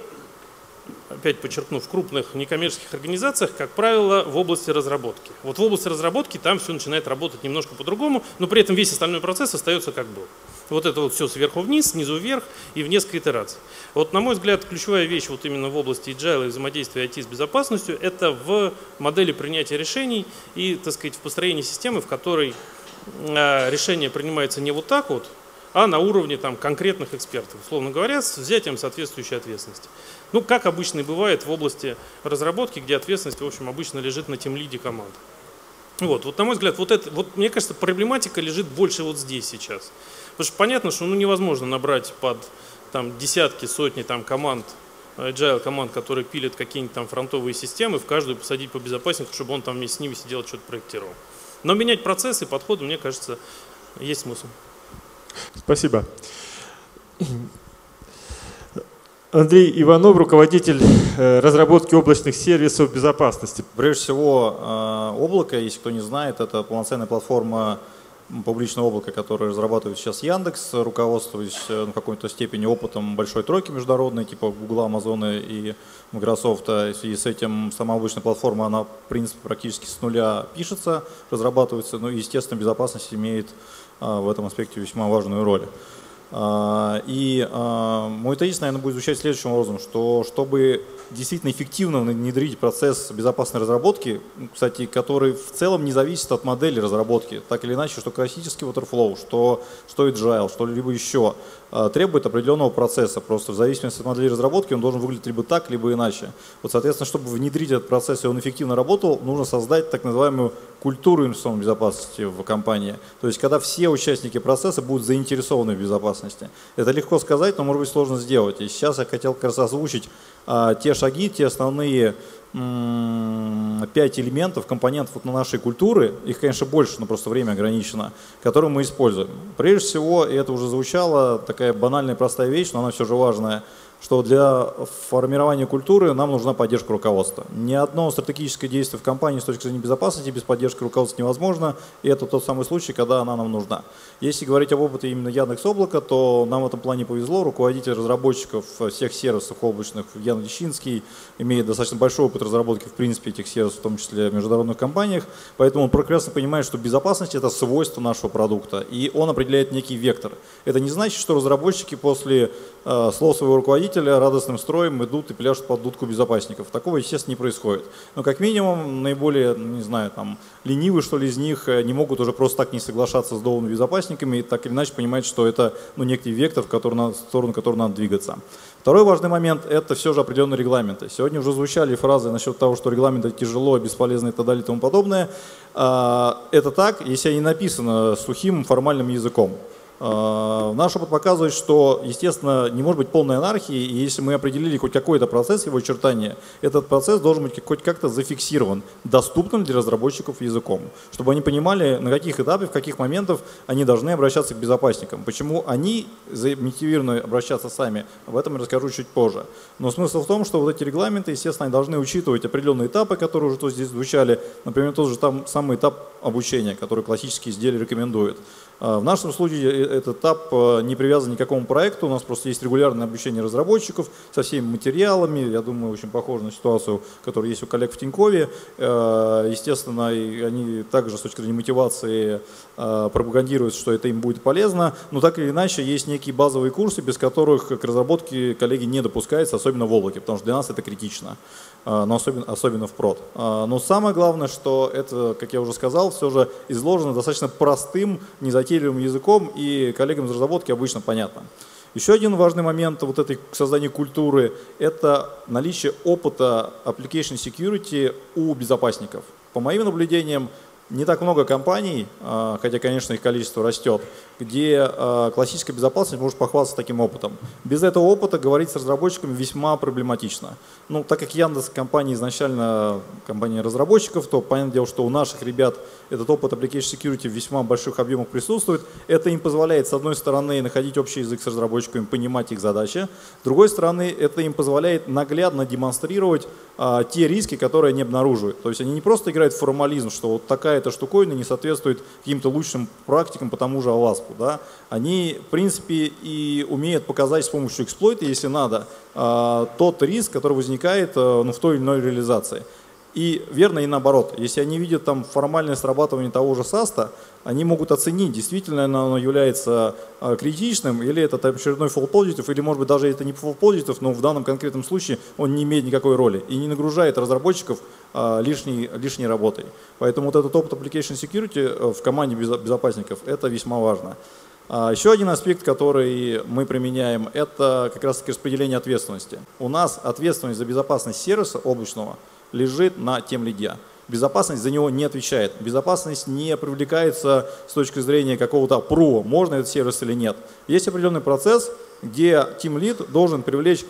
опять подчеркну, в крупных некоммерческих организациях, как правило, в области разработки. Вот в области разработки там все начинает работать немножко по-другому, но при этом весь остальной процесс остается как был. Вот это вот все сверху вниз, снизу вверх и в несколько итераций. Вот, на мой взгляд, ключевая вещь вот именно в области agile и взаимодействия IT с безопасностью – это в модели принятия решений и, так сказать, в построении системы, в которой а, решение принимается не вот так вот, а на уровне там, конкретных экспертов, условно говоря, с взятием соответствующей ответственности. Ну, как обычно и бывает в области разработки, где ответственность, в общем, обычно лежит на тем лиде команды. Вот, вот, на мой взгляд, вот это, вот, мне кажется, проблематика лежит больше вот здесь сейчас. Потому что понятно, что ну, невозможно набрать под там, десятки, сотни там, команд, agile команд, которые пилят какие-нибудь там фронтовые системы, в каждую посадить по безопаснику, чтобы он там вместе с ними сидел, что-то проектировал. Но менять процессы, подходы, мне кажется, есть смысл. Спасибо. Андрей Иванов, руководитель э, разработки облачных сервисов безопасности. Прежде всего, э, облако, если кто не знает, это полноценная платформа публичного облака, которое разрабатывает сейчас Яндекс, руководствуясь э, в какой-то степени опытом большой тройки международной, типа Google, Amazon и Microsoft. И в связи с этим сама обычная платформа, она, в принципе, практически с нуля пишется, разрабатывается, ну естественно, безопасность имеет а, в этом аспекте весьма важную роль. А, и а, мой тезис, наверное, будет звучать следующим образом, что чтобы действительно эффективно внедрить процесс безопасной разработки, кстати, который в целом не зависит от модели разработки, так или иначе, что классический waterflow, что, что agile, что-либо еще, требует определенного процесса. Просто в зависимости от модели разработки он должен выглядеть либо так, либо иначе. Вот, соответственно, чтобы внедрить этот процесс и он эффективно работал, нужно создать так называемую культуру информационной безопасности в компании. То есть, когда все участники процесса будут заинтересованы в безопасности. Это легко сказать, но может быть сложно сделать. И сейчас я хотел как раз озвучить те шаги, те основные пять элементов, компонентов вот на нашей культуры, их, конечно, больше, но просто время ограничено, которые мы используем. Прежде всего, и это уже звучало, такая банальная простая вещь, но она все же важная – что для формирования культуры нам нужна поддержка руководства. Ни одно стратегическое действие в компании с точки зрения безопасности без поддержки руководства невозможно, и это тот самый случай, когда она нам нужна. Если говорить об опыте именно Яндекс Облака, то нам в этом плане повезло. Руководитель разработчиков всех сервисов облачных Ян Лещинский имеет достаточно большой опыт разработки в принципе этих сервисов, в том числе в международных компаниях, поэтому он прекрасно понимает, что безопасность это свойство нашего продукта, и он определяет некий вектор. Это не значит, что разработчики после э, слов своего руководителя руководителя радостным строем идут и пляшут под дудку безопасников. Такого, естественно, не происходит. Но как минимум наиболее, не знаю, там, ленивые, что ли, из них э, не могут уже просто так не соглашаться с долгими безопасниками и так или иначе понимать, что это ну, некий вектор, в, который надо, в сторону которого надо двигаться. Второй важный момент – это все же определенные регламенты. Сегодня уже звучали фразы насчет того, что регламенты тяжело, бесполезно и так далее и тому подобное. А, это так, если они написаны сухим формальным языком. А, наш опыт показывает, что, естественно, не может быть полной анархии, и если мы определили хоть какой-то процесс его очертания, этот процесс должен быть хоть как-то зафиксирован, доступным для разработчиков языком, чтобы они понимали, на каких этапах, в каких моментах они должны обращаться к безопасникам. Почему они замотивированы обращаться сами, об этом я расскажу чуть позже. Но смысл в том, что вот эти регламенты, естественно, они должны учитывать определенные этапы, которые уже тут здесь звучали, например, тот же там самый этап обучения, который классические изделия рекомендуют. А, в нашем случае э, этот этап э, не привязан ни к какому проекту, у нас просто есть регулярное обучение разработчиков со всеми материалами, я думаю, очень похоже на ситуацию, которая есть у коллег в Тинькове. Э, естественно, они также с точки зрения мотивации пропагандируют, что это им будет полезно, но так или иначе есть некие базовые курсы, без которых к разработке коллеги не допускаются, особенно в облаке, потому что для нас это критично. А, но особенно, особенно в прод. А, но самое главное, что это, как я уже сказал, все же изложено достаточно простым, незатейливым языком, и коллегам из разработки обычно понятно. Еще один важный момент вот этой создания культуры – это наличие опыта application security у безопасников. По моим наблюдениям, не так много компаний, а, хотя, конечно, их количество растет, где э, классическая безопасность может похвастаться таким опытом. Без этого опыта говорить с разработчиками весьма проблематично. Ну, так как Яндекс компания изначально компания разработчиков, то понятное дело, что у наших ребят этот опыт application security в весьма больших объемах присутствует. Это им позволяет, с одной стороны, находить общий язык с разработчиками, понимать их задачи. С другой стороны, это им позволяет наглядно демонстрировать а, те риски, которые они обнаруживают. То есть они не просто играют в формализм, что вот такая-то штуковина не соответствует каким-то лучшим практикам по тому же АВАСПу. Да? Они, в принципе, и умеют показать с помощью эксплойта, если надо, а, тот риск, который возникает а, ну, в той или иной реализации. И верно и наоборот. Если они видят там формальное срабатывание того же САСТа, они могут оценить, действительно оно является а, критичным, или это там, очередной fall positive, или может быть даже это не fall positive, но в данном конкретном случае он не имеет никакой роли и не нагружает разработчиков а, лишней, лишней работой. Поэтому вот этот опыт application security э, в команде безопасников это весьма важно. А, еще один аспект, который мы применяем, это как раз таки распределение ответственности. У нас ответственность за безопасность сервиса облачного – лежит на тем лиде. Безопасность за него не отвечает. Безопасность не привлекается с точки зрения какого-то ПРО, можно этот сервис или нет. Есть определенный процесс, где Team Lead должен привлечь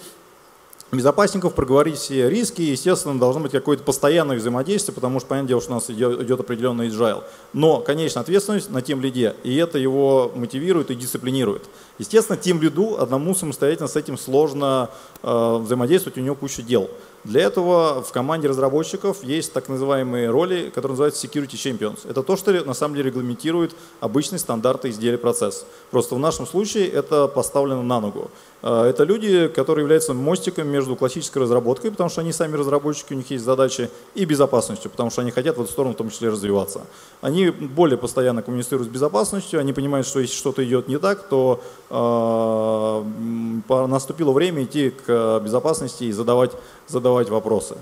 безопасников, проговорить все риски, и, естественно, должно быть какое-то постоянное взаимодействие, потому что, понятное дело, что у нас идет, идет определенный agile. Но, конечно, ответственность на тем лиде, и это его мотивирует и дисциплинирует. Естественно, тем лиду одному самостоятельно с этим сложно э, взаимодействовать, у него куча дел. Для этого в команде разработчиков есть так называемые роли, которые называются Security Champions. Это то, что на самом деле регламентирует обычные стандарты изделия процесс. Просто в нашем случае это поставлено на ногу. Э, это люди, которые являются мостиком между классической разработкой, потому что они сами разработчики, у них есть задачи, и безопасностью, потому что они хотят в эту сторону в том числе развиваться. Они более постоянно коммуницируют с безопасностью, они понимают, что если что-то идет не так, то э, наступило время идти к безопасности и задавать, задавать вопросы.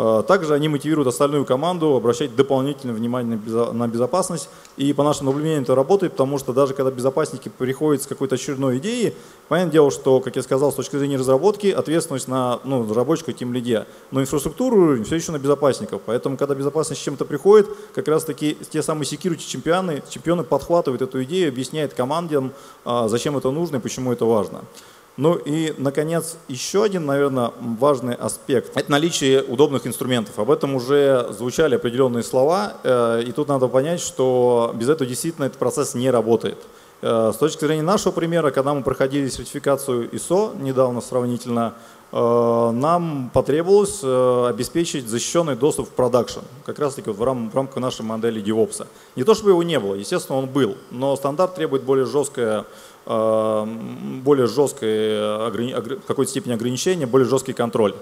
Э, также они мотивируют остальную команду обращать дополнительное внимание на безопасность. И по нашим наблюдениям это работает, потому что даже когда безопасники приходят с какой-то очередной идеей, понятное дело, что, как я сказал, с точки зрения разработки, ответственность на ну, разработчика тем лиде. Но инфраструктуру все еще на безопасников. Поэтому, когда безопасность с чем-то приходит, как раз таки те самые security чемпионы, чемпионы подхватывают эту идею, объясняют командам, а, зачем это нужно и почему это важно. Ну и, наконец, еще один, наверное, важный аспект – это наличие удобных инструментов. Об этом уже звучали определенные слова, э, и тут надо понять, что без этого действительно этот процесс не работает. Э, с точки зрения нашего примера, когда мы проходили сертификацию ISO недавно сравнительно, э, нам потребовалось обеспечить защищенный доступ в продакшн, как раз таки в рамках нашей модели DevOps. Не то чтобы его не было, естественно, он был, но стандарт требует более жесткое более жесткое, какой-то степени ограничения, более жесткий контроль.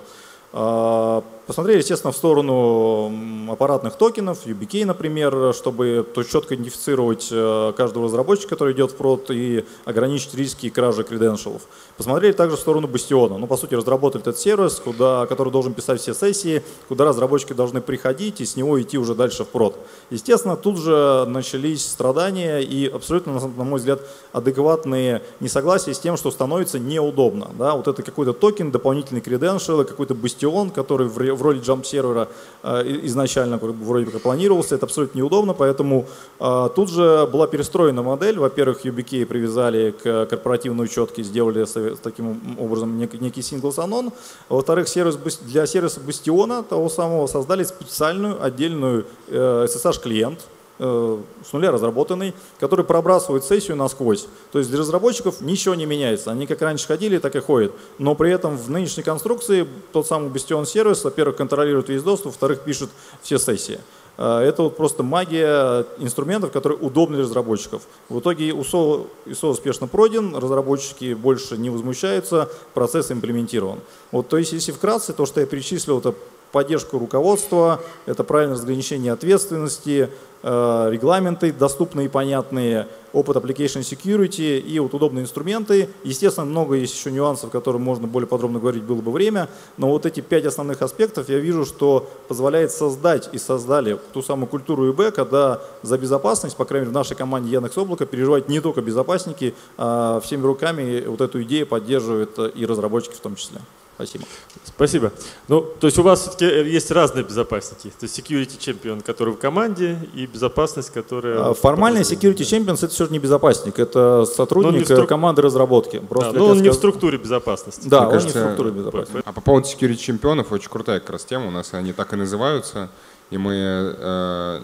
А, посмотрели, естественно, в сторону аппаратных токенов, UBK, например, чтобы то четко идентифицировать э, каждого разработчика, который идет в прод, и ограничить риски кражи креденшалов. Посмотрели также в сторону Бастиона. Ну, по сути, разработали этот сервис, куда, который должен писать все сессии, куда разработчики должны приходить и с него идти уже дальше в прод. Естественно, тут же начались страдания и абсолютно, на мой взгляд, адекватные несогласия с тем, что становится неудобно. Да? Вот это какой-то токен, дополнительный креденшал, какой-то Бастион, который в роли джамп-сервера э, изначально вроде как планировался, это абсолютно неудобно, поэтому э, тут же была перестроена модель. Во-первых, UBK привязали к корпоративной учетке, сделали таким образом некий, sign-on. Во-вторых, сервис, для сервиса Бастиона того самого создали специальную отдельную SSH-клиент, э, с нуля разработанный, который пробрасывает сессию насквозь. То есть для разработчиков ничего не меняется. Они как раньше ходили, так и ходят. Но при этом в нынешней конструкции тот самый Bastion сервис, во-первых, контролирует весь доступ, во-вторых, пишет все сессии. Э, это вот просто магия инструментов, которые удобны для разработчиков. В итоге ISO, ISO успешно пройден, разработчики больше не возмущаются, процесс имплементирован. Вот, то есть, если вкратце, то, что я перечислил, это поддержку руководства, это правильное разграничение ответственности, э, регламенты доступные и понятные, опыт application security и вот удобные инструменты. Естественно, много есть еще нюансов, которые можно более подробно говорить, было бы время, но вот эти пять основных аспектов я вижу, что позволяет создать и создали ту самую культуру ИБ, когда за безопасность, по крайней мере в нашей команде Яндекс Облако, переживают не только безопасники, а всеми руками вот эту идею поддерживают и разработчики в том числе. Спасибо. Спасибо. Ну, то есть у вас все-таки есть разные безопасники. То есть security champion, который в команде, и безопасность, которая... А Формальный security champions это все же не безопасник, это сотрудник струк- команды разработки. Да, Просто, но как он я не в структуре безопасности. Да, Мне он кажется, не в структуре безопасности. А по поводу security чемпионов, очень крутая как раз тема. У нас они так и называются. И мы, э,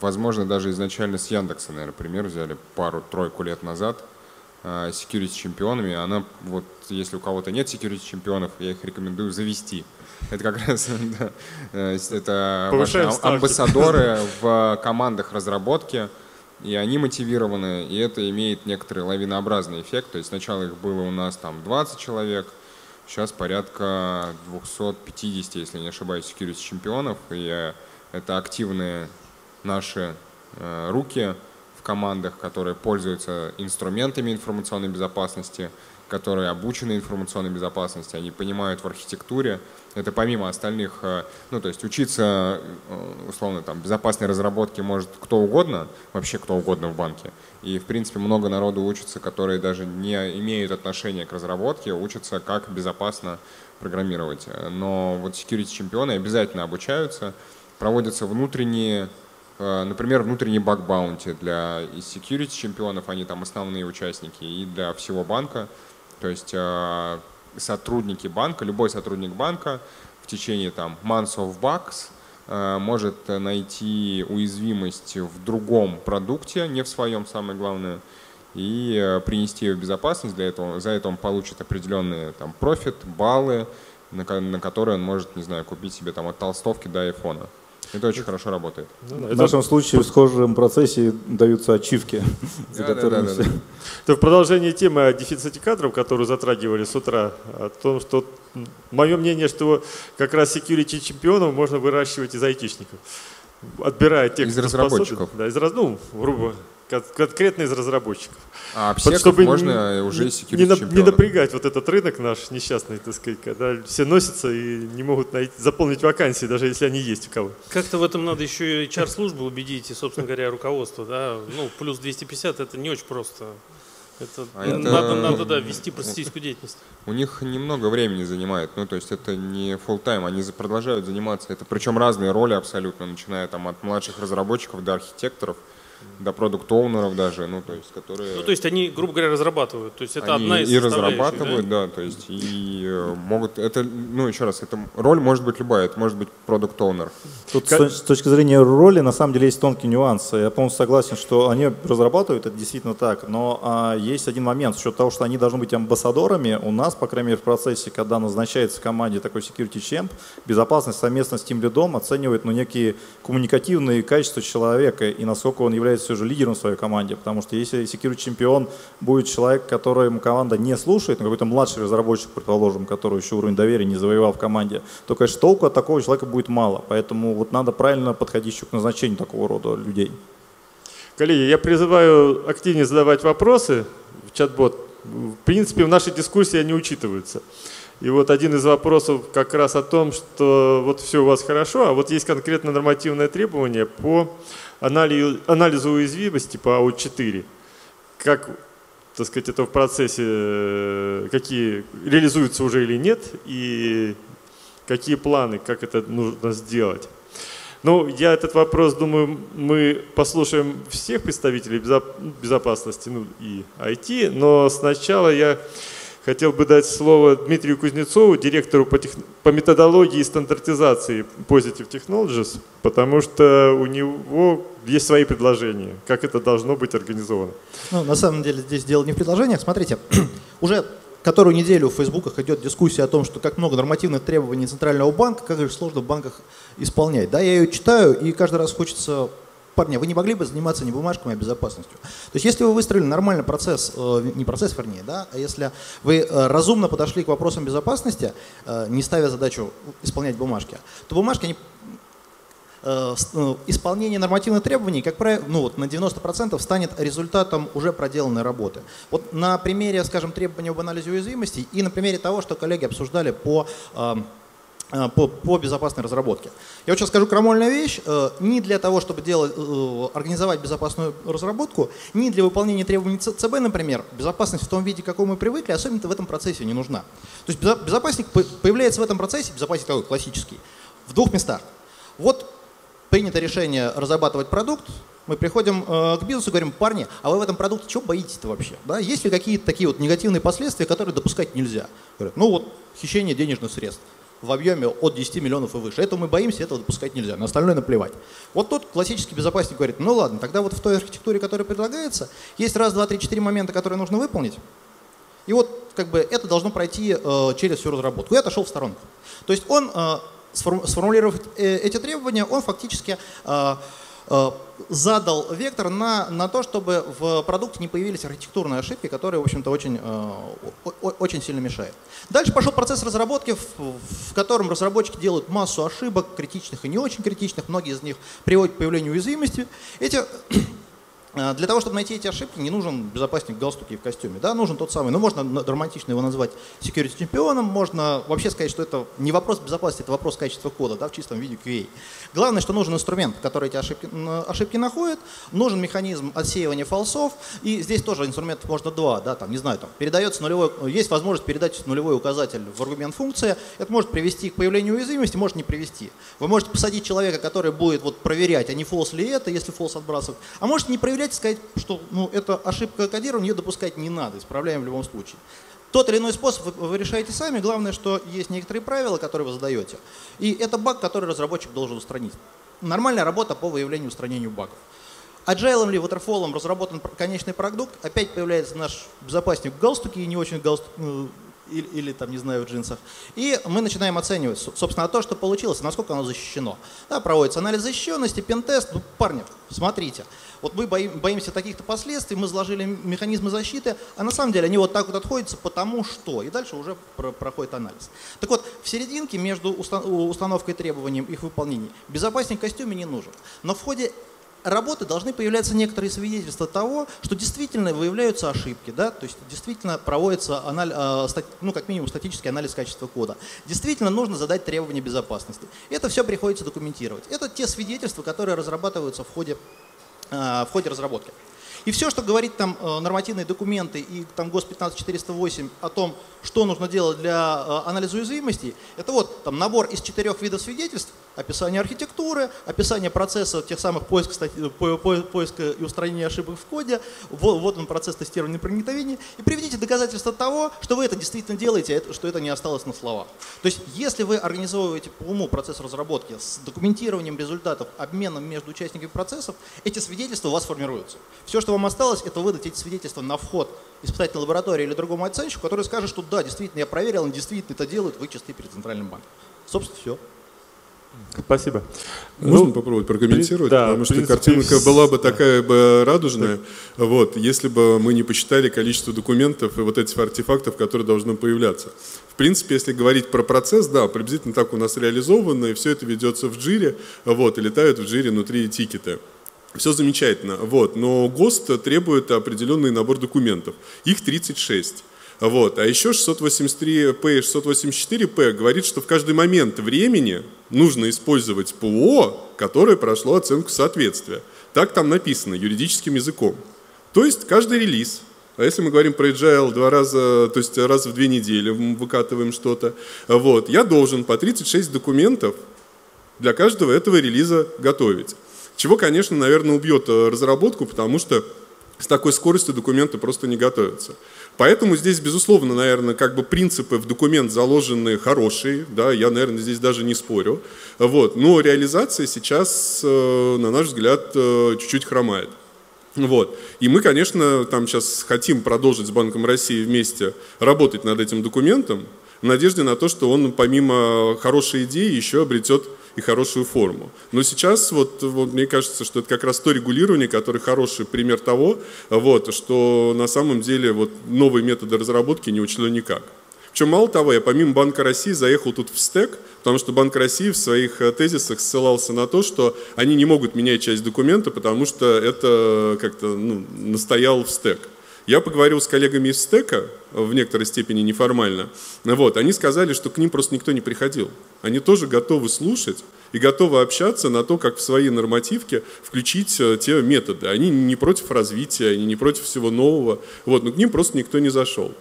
возможно, даже изначально с Яндекса, наверное, пример взяли пару-тройку лет назад э, security чемпионами. Она вот, если у кого-то нет security чемпионов, я их рекомендую завести. Это как раз да, э, это ставки. амбассадоры в командах разработки. И они мотивированы, и это имеет некоторый лавинообразный эффект. То есть сначала их было у нас там 20 человек, сейчас порядка 250, если не ошибаюсь, security чемпионов. И э, это активные наши э, руки в командах, которые пользуются инструментами информационной безопасности, которые обучены информационной безопасности, они понимают в архитектуре. Это помимо остальных, э, ну то есть учиться, э, условно, там, безопасной разработке может кто угодно, вообще кто угодно в банке. И, в принципе, много народу учатся, которые даже не имеют отношения к разработке, учатся, как безопасно программировать. Но вот security чемпионы обязательно обучаются, проводятся внутренние, э, например, внутренний баг-баунти для security чемпионов, они там основные участники, и для всего банка. То есть э, сотрудники банка, любой сотрудник банка в течение там months of bugs э, может найти уязвимость в другом продукте, не в своем, самое главное, и э, принести ее в безопасность. Для этого, за это он получит определенные там профит, баллы, на, на которые он может, не знаю, купить себе там от толстовки до айфона. Это очень хорошо работает. В нашем случае в схожем процессе даются ачивки, за которыми Да-да-да-да. все- Это в продолжении темы о дефиците кадров, которую затрагивали с утра, о том, что мое мнение, что как раз security чемпионов можно выращивать из айтишников, отбирая тех, Из разработчиков. Да, из раз, ну, грубо, конкретно из разработчиков. А Вот обсеков чтобы можно не- уже не, не, напрягать вот этот рынок наш несчастный, так сказать, когда все носятся и не могут найти, заполнить вакансии, даже если они есть у кого. Как-то в этом надо еще и HR-службу убедить, и, собственно говоря, руководство. Да? Ну, плюс 250 это не очень просто. Это, А ну, это- надо, надо, да, вести просветительскую деятельность. У них немного времени занимает, ну то есть это не full тайм они продолжают заниматься. Это причем разные роли абсолютно, начиная там от младших разработчиков до архитекторов, до продукт-оунеров даже, ну то есть которые... Ну, то есть они, грубо говоря, разрабатывают. То есть это они одна из и составляющих, да? разрабатывают, да? то есть и э, могут, это, ну еще раз, это роль может быть любая, это может быть продукт-оунер. Тут с точ- с точки зрения роли на самом деле есть тонкие нюансы. Я полностью согласен, что они разрабатывают, это действительно так. Но а, есть один момент, с учетом того, что они должны быть амбассадорами, у нас, по крайней мере, в процессе, когда назначается в команде такой security champ, безопасность совместно с тем лидом оценивает ну, некие коммуникативные качества человека и насколько он является все же лидером в своей команде. Потому что если security чемпион будет человек, которому команда не слушает, ну, какой-то младший разработчик, предположим, который еще уровень доверия не завоевал в команде, то, конечно, толку от такого человека будет мало. Поэтому вот надо правильно подходить еще к назначению такого рода людей. Коллеги, я призываю активнее задавать вопросы в чат-бот. В принципе, в нашей дискуссии они учитываются. И вот один из вопросов как раз о том, что вот все у вас хорошо, а вот есть конкретно нормативное требование по анализу, уязвимости по АУ-4. Как, так сказать, это в процессе, э, какие реализуются уже или нет, и какие планы, как это нужно сделать. Ну, я этот вопрос, думаю, мы послушаем всех представителей безоп- безопасности ну, и IT, но сначала я хотел бы дать слово Дмитрию Кузнецову, директору по, тех- по методологии и стандартизации Positive Technologies, потому что у него есть свои предложения, как это должно быть организовано. Ну, на самом деле здесь дело не в предложениях. Смотрите, уже которую неделю в фейсбуках идет дискуссия о том, что как много нормативных требований Центрального банка, как же сложно в банках исполнять. Да, я ее читаю, и каждый раз хочется парни, вы не могли бы заниматься не бумажками, а безопасностью. То есть если вы выстроили нормальный процесс, э, не процесс, вернее, да, а если вы э, разумно подошли к вопросам безопасности, э, не ставя задачу исполнять бумажки, то бумажки, они исполнение нормативных требований, как правило, ну вот на 90% станет результатом уже проделанной работы. Вот на примере, скажем, требований об анализе уязвимостей и на примере того, что коллеги обсуждали по по, по безопасной разработке. Я вот сейчас скажу крамольную вещь. Э, ни для того, чтобы делать, э, организовать безопасную разработку, ни для выполнения требований ЦБ, например, безопасность в том виде, какой мы привыкли, особенно в этом процессе не нужна. То есть безопасник появляется в этом процессе, безопасник такой классический, в двух местах. Вот принято решение разрабатывать продукт, мы приходим к бизнесу и говорим, парни, а вы в этом продукте чего боитесь-то вообще? Да? Есть ли какие-то такие вот негативные последствия, которые допускать нельзя? Говорят, ну вот хищение денежных средств в объеме от 10 миллионов и выше. Это мы боимся, этого допускать нельзя, на остальное наплевать. Вот тут классический безопасник говорит, ну ладно, тогда вот в той архитектуре, которая предлагается, есть раз, два, три, четыре момента, которые нужно выполнить. И вот как бы это должно пройти э, через всю разработку. И отошел в сторонку. То есть он, э, сформулировав э, эти требования, он фактически Э, задал вектор на, на то, чтобы в продукте не появились архитектурные ошибки, которые, в общем-то, очень, э, очень сильно мешают. Дальше пошел процесс разработки, в, в котором разработчики делают массу ошибок, критичных и не очень критичных. Многие из них приводят к появлению уязвимости. Эти для того, чтобы найти эти ошибки, не нужен безопасник в галстуке и в костюме. Да? Нужен тот самый, ну можно романтично его назвать security чемпионом, можно вообще сказать, что это не вопрос безопасности, это вопрос качества кода да, в чистом виде QA. Главное, что нужен инструмент, который эти ошибки, ошибки находит, нужен механизм отсеивания фалсов, и здесь тоже инструментов можно два, да, там, не знаю, там, передается нулевой, есть возможность передать нулевой указатель в аргумент функции, это может привести к появлению уязвимости, может не привести. Вы можете посадить человека, который будет вот, проверять, а не false ли это, если false отбрасывать, а можете не проверять, проверять сказать, что ну, это ошибка кодирования, ее допускать не надо, исправляем в любом случае. Тот или иной способ вы, решаете сами, главное, что есть некоторые правила, которые вы задаете. И это баг, который разработчик должен устранить. Нормальная работа по выявлению и устранению багов. Agile или Waterfall разработан конечный продукт, опять появляется наш безопасник в галстуке и не очень галстук, ну, или, или там, не знаю, в джинсах. И мы начинаем оценивать, собственно, то, что получилось, насколько оно защищено. Да, проводится анализ защищенности, пентест. Ну, парни, смотрите, вот мы боим, боимся таких-то последствий, мы заложили механизмы защиты, а на самом деле они вот так вот отходятся, потому что. И дальше уже про проходит анализ. Так вот, в серединке между установкой и требованием их выполнения безопасник в костюме не нужен. Но в ходе работы должны появляться некоторые свидетельства того, что действительно выявляются ошибки, да, то есть действительно проводится анализ, э, ну, как минимум статический анализ качества кода. Действительно нужно задать требования безопасности. Это все приходится документировать. Это те свидетельства, которые разрабатываются в ходе, э, в ходе разработки. И все, что говорит там э, нормативные документы и там ГОС 15408 о том, что нужно делать для анализа уязвимостей, это вот там набор из четырех видов свидетельств, описание архитектуры, описание процесса тех самых поиска, поиска и устранения ошибок в коде, вот, вот он процесс тестирования проникновения, и приведите доказательства того, что вы это действительно делаете, а что это не осталось на словах. То есть, если вы организовываете по уму процесс разработки с документированием результатов, обменом между участниками процессов, эти свидетельства у вас формируются. Все, что вам осталось, это выдать эти свидетельства на вход испытательной лаборатории или другому оценщику, который скажет, что да, действительно, я проверил, они действительно это делают, вы чисты перед центральным банком. Собственно, все. Спасибо. Можно ну, попробовать прокомментировать? Да, потому что принципе, картинка была бы такая бы радужная, да. вот, если бы мы не посчитали количество документов и вот этих артефактов, которые должны появляться. В принципе, если говорить про процесс, да, приблизительно так у нас реализовано, и все это ведется в джире, вот, и летают в джире внутри тикеты. Все замечательно, вот, но ГОСТ требует определенный набор документов. Их 36. Вот. А еще 683P и 684P говорит, что в каждый момент времени нужно использовать ПО, которое прошло оценку соответствия. Так там написано юридическим языком. То есть каждый релиз, а если мы говорим про agile два раза, то есть раз в две недели выкатываем что-то, вот, я должен по 36 документов для каждого этого релиза готовить. Чего, конечно, наверное, убьет э, разработку, потому что с такой скоростью документы просто не готовятся. Поэтому здесь, безусловно, наверное, как бы принципы в документ заложены хорошие, да, я, наверное, здесь даже не спорю, вот, но реализация сейчас, э, на наш взгляд, э, чуть-чуть хромает. Вот. И мы, конечно, там сейчас хотим продолжить с Банком России вместе работать над этим документом, в надежде на то, что он помимо хорошей идеи еще обретет и хорошую форму. Но сейчас вот, вот мне кажется, что это как раз то регулирование, которое хороший пример того, вот, что на самом деле вот, новые методы разработки не учло никак. Причем мало того, я помимо Банка России заехал тут в стек, потому что Банк России в своих э, тезисах ссылался на то, что они не могут менять часть документа, потому что это как-то ну, настоял в стек. Я поговорил с коллегами из стека, в некоторой степени неформально. Вот, они сказали, что к ним просто никто не приходил. Они тоже готовы слушать и готовы общаться на то, как в свои нормативки включить э, те методы. Они не против развития, они не против всего нового, вот, но к ним просто никто не зашел.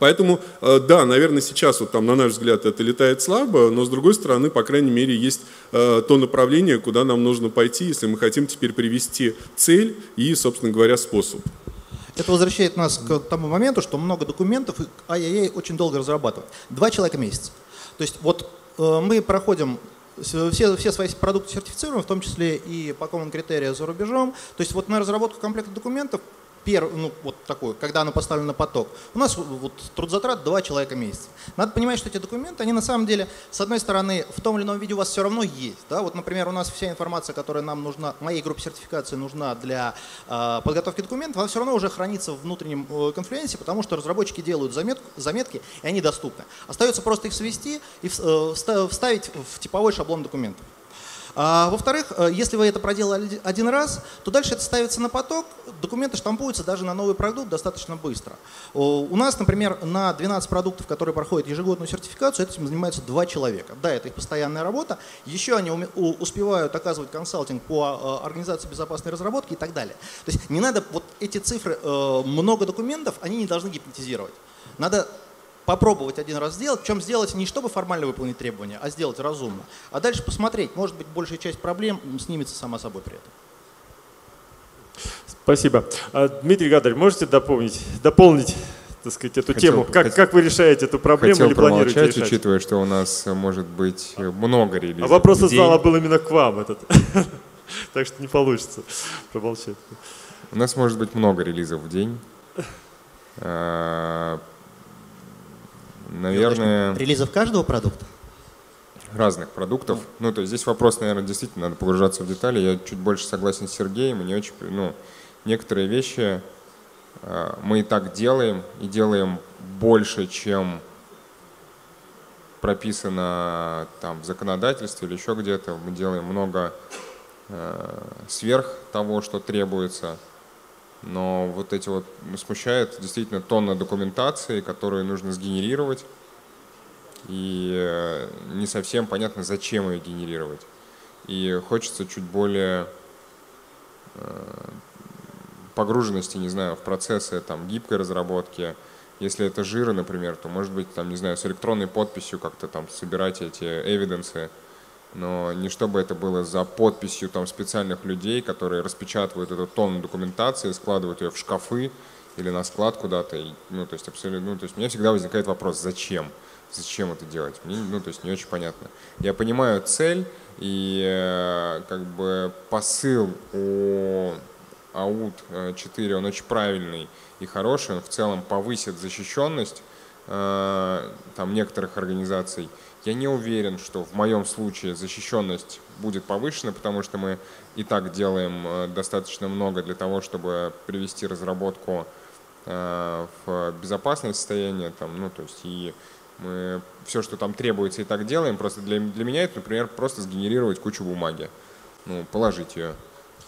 Поэтому, э, да, наверное, сейчас, вот там, на наш взгляд, это летает слабо, но с другой стороны, по крайней мере, есть э, то направление, куда нам нужно пойти, если мы хотим теперь привести цель и, собственно говоря, способ. Это возвращает нас к тому моменту, что много документов, и ай-яй-яй очень долго разрабатывать. Два человека месяц. То есть вот э, мы проходим все, все свои продукты сертифицируем, в том числе и по common критерию за рубежом. То есть вот на разработку комплекта документов перв, ну, вот такой, когда оно поставлено на поток, у нас вот трудзатрат 2 человека в месяц. Надо понимать, что эти документы, они на самом деле, с одной стороны, в том или ином виде у вас все равно есть. Да? Вот, например, у нас вся информация, которая нам нужна, моей группе сертификации нужна для э, подготовки документов, она все равно уже хранится в внутреннем э, конфлюенсе, потому что разработчики делают заметку, заметки, и они доступны. Остается просто их свести и э, вставить в типовой шаблон документов. А, во-вторых, э, если вы это проделали один раз, то дальше это ставится на поток, документы штампуются даже на новый продукт достаточно быстро. У нас, например, на 12 продуктов, которые проходят ежегодную сертификацию, этим занимаются два человека. Да, это их постоянная работа. Еще они успевают оказывать консалтинг по э, организации безопасной разработки и так далее. То есть не надо вот эти цифры, э, много документов, они не должны гипнотизировать. Надо попробовать один раз сделать, причем сделать не чтобы формально выполнить требования, а сделать разумно. А дальше посмотреть, может быть, большая часть проблем снимется сама собой при этом. Спасибо. А, Дмитрий Гадарь, можете дополнить, дополнить так сказать, эту хотел, тему? Как, как вы решаете эту проблему хотел или планируете решать? учитывая, что у нас может быть много релизов. А вопрос из зала был именно к вам этот. Так что не получится промолчать. У нас может быть много релизов в день. Наверное... Релизов каждого продукта? Разных продуктов. Ну, то есть здесь вопрос, наверное, действительно надо погружаться в детали. Я чуть больше согласен с Сергеем. Не очень, ну, некоторые вещи э, мы и так делаем, и делаем больше, чем прописано там в законодательстве или еще где-то. Мы делаем много э, сверх того, что требуется. Но вот эти вот смущает действительно тонна документации, которую нужно сгенерировать. И э, не совсем понятно, зачем ее генерировать. И хочется чуть более э, погруженности, не знаю, в процессы там, гибкой разработки. Если это жиры, например, то, может быть, там, не знаю, с электронной подписью как-то там собирать эти эвиденсы, но не чтобы это было за подписью там специальных людей, которые распечатывают эту тонну документации, складывают ее в шкафы или на склад куда-то. Ну, то есть абсолютно, ну, то есть у меня всегда возникает вопрос, зачем? Зачем это делать? Мне, ну, то есть не очень понятно. Я понимаю цель и э, как бы посыл о АУТ 4, он очень правильный и хороший, он в целом повысит защищенность э, там некоторых организаций. Я не уверен, что в моем случае защищенность будет повышена, потому что мы и так делаем э, достаточно много для того, чтобы привести разработку э, в безопасное состояние. Там, ну, то есть и мы все, что там требуется, и так делаем. Просто для, для меня это, например, просто сгенерировать кучу бумаги, ну, положить ее.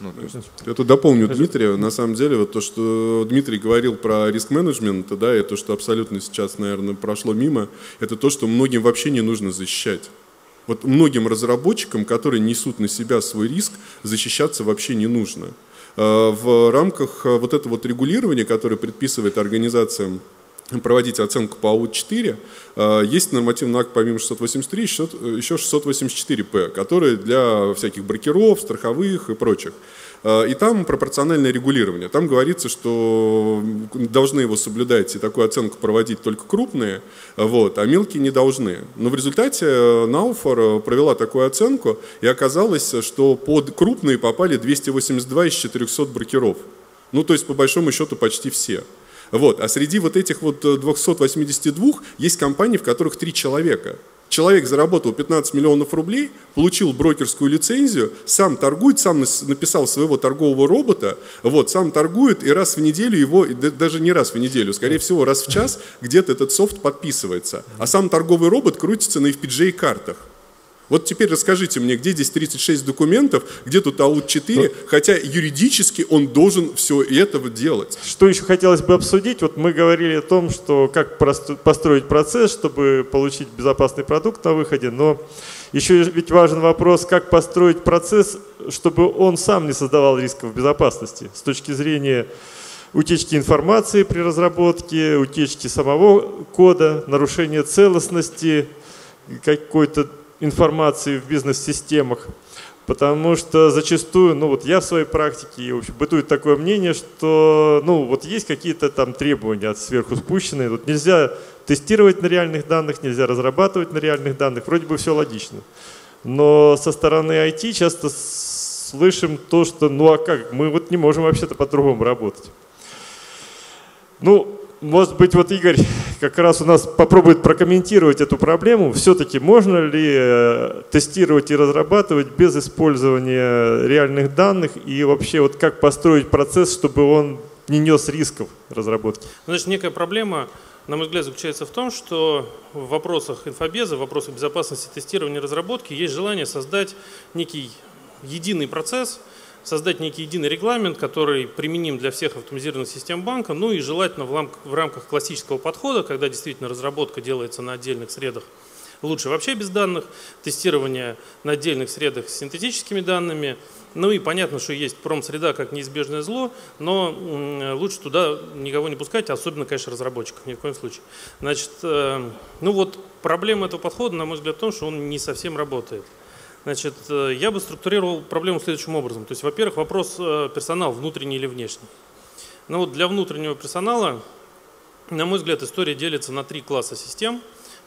Ну, то есть... Я тут дополню Дмитрия. На самом деле, вот то, что Дмитрий говорил про риск-менеджмент, да, и то, что абсолютно сейчас, наверное, прошло мимо, это то, что многим вообще не нужно защищать. Вот многим разработчикам, которые несут на себя свой риск, защищаться вообще не нужно. А, в рамках вот этого вот регулирования, которое предписывает организациям проводить оценку по АУ-4, а, есть нормативный акт помимо 683, еще 684П, который для всяких брокеров, страховых и прочих. А, и там пропорциональное регулирование. Там говорится, что должны его соблюдать и такую оценку проводить только крупные, вот, а мелкие не должны. Но в результате э, Науфор провела такую оценку, и оказалось, что под крупные попали 282 из 400 брокеров. Ну, то есть, по большому счету, почти все. Вот. А среди вот этих вот 282 э, есть компании, в которых три человека. Человек заработал 15 миллионов рублей, получил брокерскую лицензию, сам торгует, сам написал своего торгового робота, вот, сам торгует, и раз в неделю его, даже не раз в неделю, скорее всего, раз в час где-то этот софт подписывается. А сам торговый робот крутится на FPGA-картах. Вот теперь расскажите мне, где здесь 36 документов, где тут АУТ 4, ну, хотя юридически он должен все это делать. Что еще хотелось бы обсудить? Вот мы говорили о том, что как построить процесс, чтобы получить безопасный продукт на выходе, но еще ведь важен вопрос, как построить процесс, чтобы он сам не создавал рисков безопасности с точки зрения утечки информации при разработке, утечки самого кода, нарушения целостности какой-то информации в бизнес-системах. Потому что зачастую, ну вот я в своей практике, в общем, бытует такое мнение, что ну вот есть какие-то там требования от сверху спущенные. Вот нельзя тестировать на реальных данных, нельзя разрабатывать на реальных данных. Вроде бы все логично. Но со стороны IT часто слышим то, что ну а как, мы вот не можем вообще-то по-другому работать. Ну, может быть, вот Игорь как раз у нас попробует прокомментировать эту проблему. Все-таки можно ли э, тестировать и разрабатывать без использования реальных данных и вообще вот как построить процесс, чтобы он не нес рисков разработки? Значит, некая проблема, на мой взгляд, заключается в том, что в вопросах инфобеза, в вопросах безопасности тестирования и разработки есть желание создать некий единый процесс – создать некий единый регламент, который применим для всех автоматизированных систем банка, ну и желательно в рамках классического подхода, когда действительно разработка делается на отдельных средах, лучше вообще без данных, тестирование на отдельных средах с синтетическими данными, ну и понятно, что есть промсреда как неизбежное зло, но лучше туда никого не пускать, особенно, конечно, разработчиков, ни в коем случае. Значит, э, ну вот проблема этого подхода, на мой взгляд, в том, что он не совсем работает. Значит, э, я бы структурировал проблему следующим образом. То есть, во-первых, вопрос э, персонал, внутренний или внешний. Ну вот для внутреннего персонала, на мой взгляд, история делится на три класса систем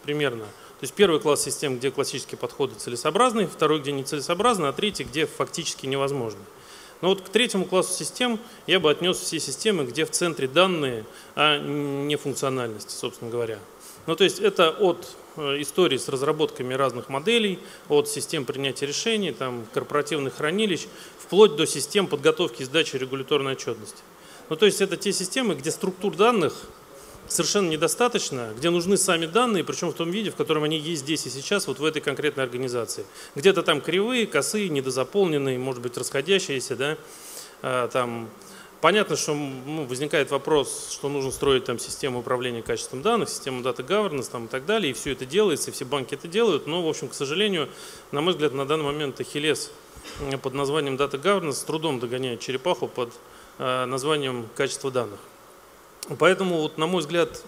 примерно. То есть первый класс систем, где классические подходы целесообразны, второй, где нецелесообразны, а третий, где фактически невозможно. Но вот к третьему классу систем я бы отнес все системы, где в центре данные, а не функциональности, собственно говоря. Ну, то есть это от истории с разработками разных моделей, от систем принятия решений, там, корпоративных хранилищ, вплоть до систем подготовки и сдачи регуляторной отчетности. Ну, то есть это те системы, где структур данных совершенно недостаточно, где нужны сами данные, причем в том виде, в котором они есть здесь и сейчас, вот в этой конкретной организации. Где-то там кривые, косые, недозаполненные, может быть, расходящиеся, да, а, там Понятно, что ну, возникает вопрос, что нужно строить там систему управления качеством данных, систему data governance там, и так далее, и все это делается, и все банки это делают, но, в общем, к сожалению, на мой взгляд, на данный момент Ахиллес под названием data governance с трудом догоняет черепаху под э, названием качество данных. Поэтому, вот, на мой взгляд,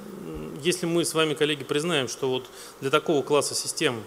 если мы с вами, коллеги, признаем, что вот для такого класса систем,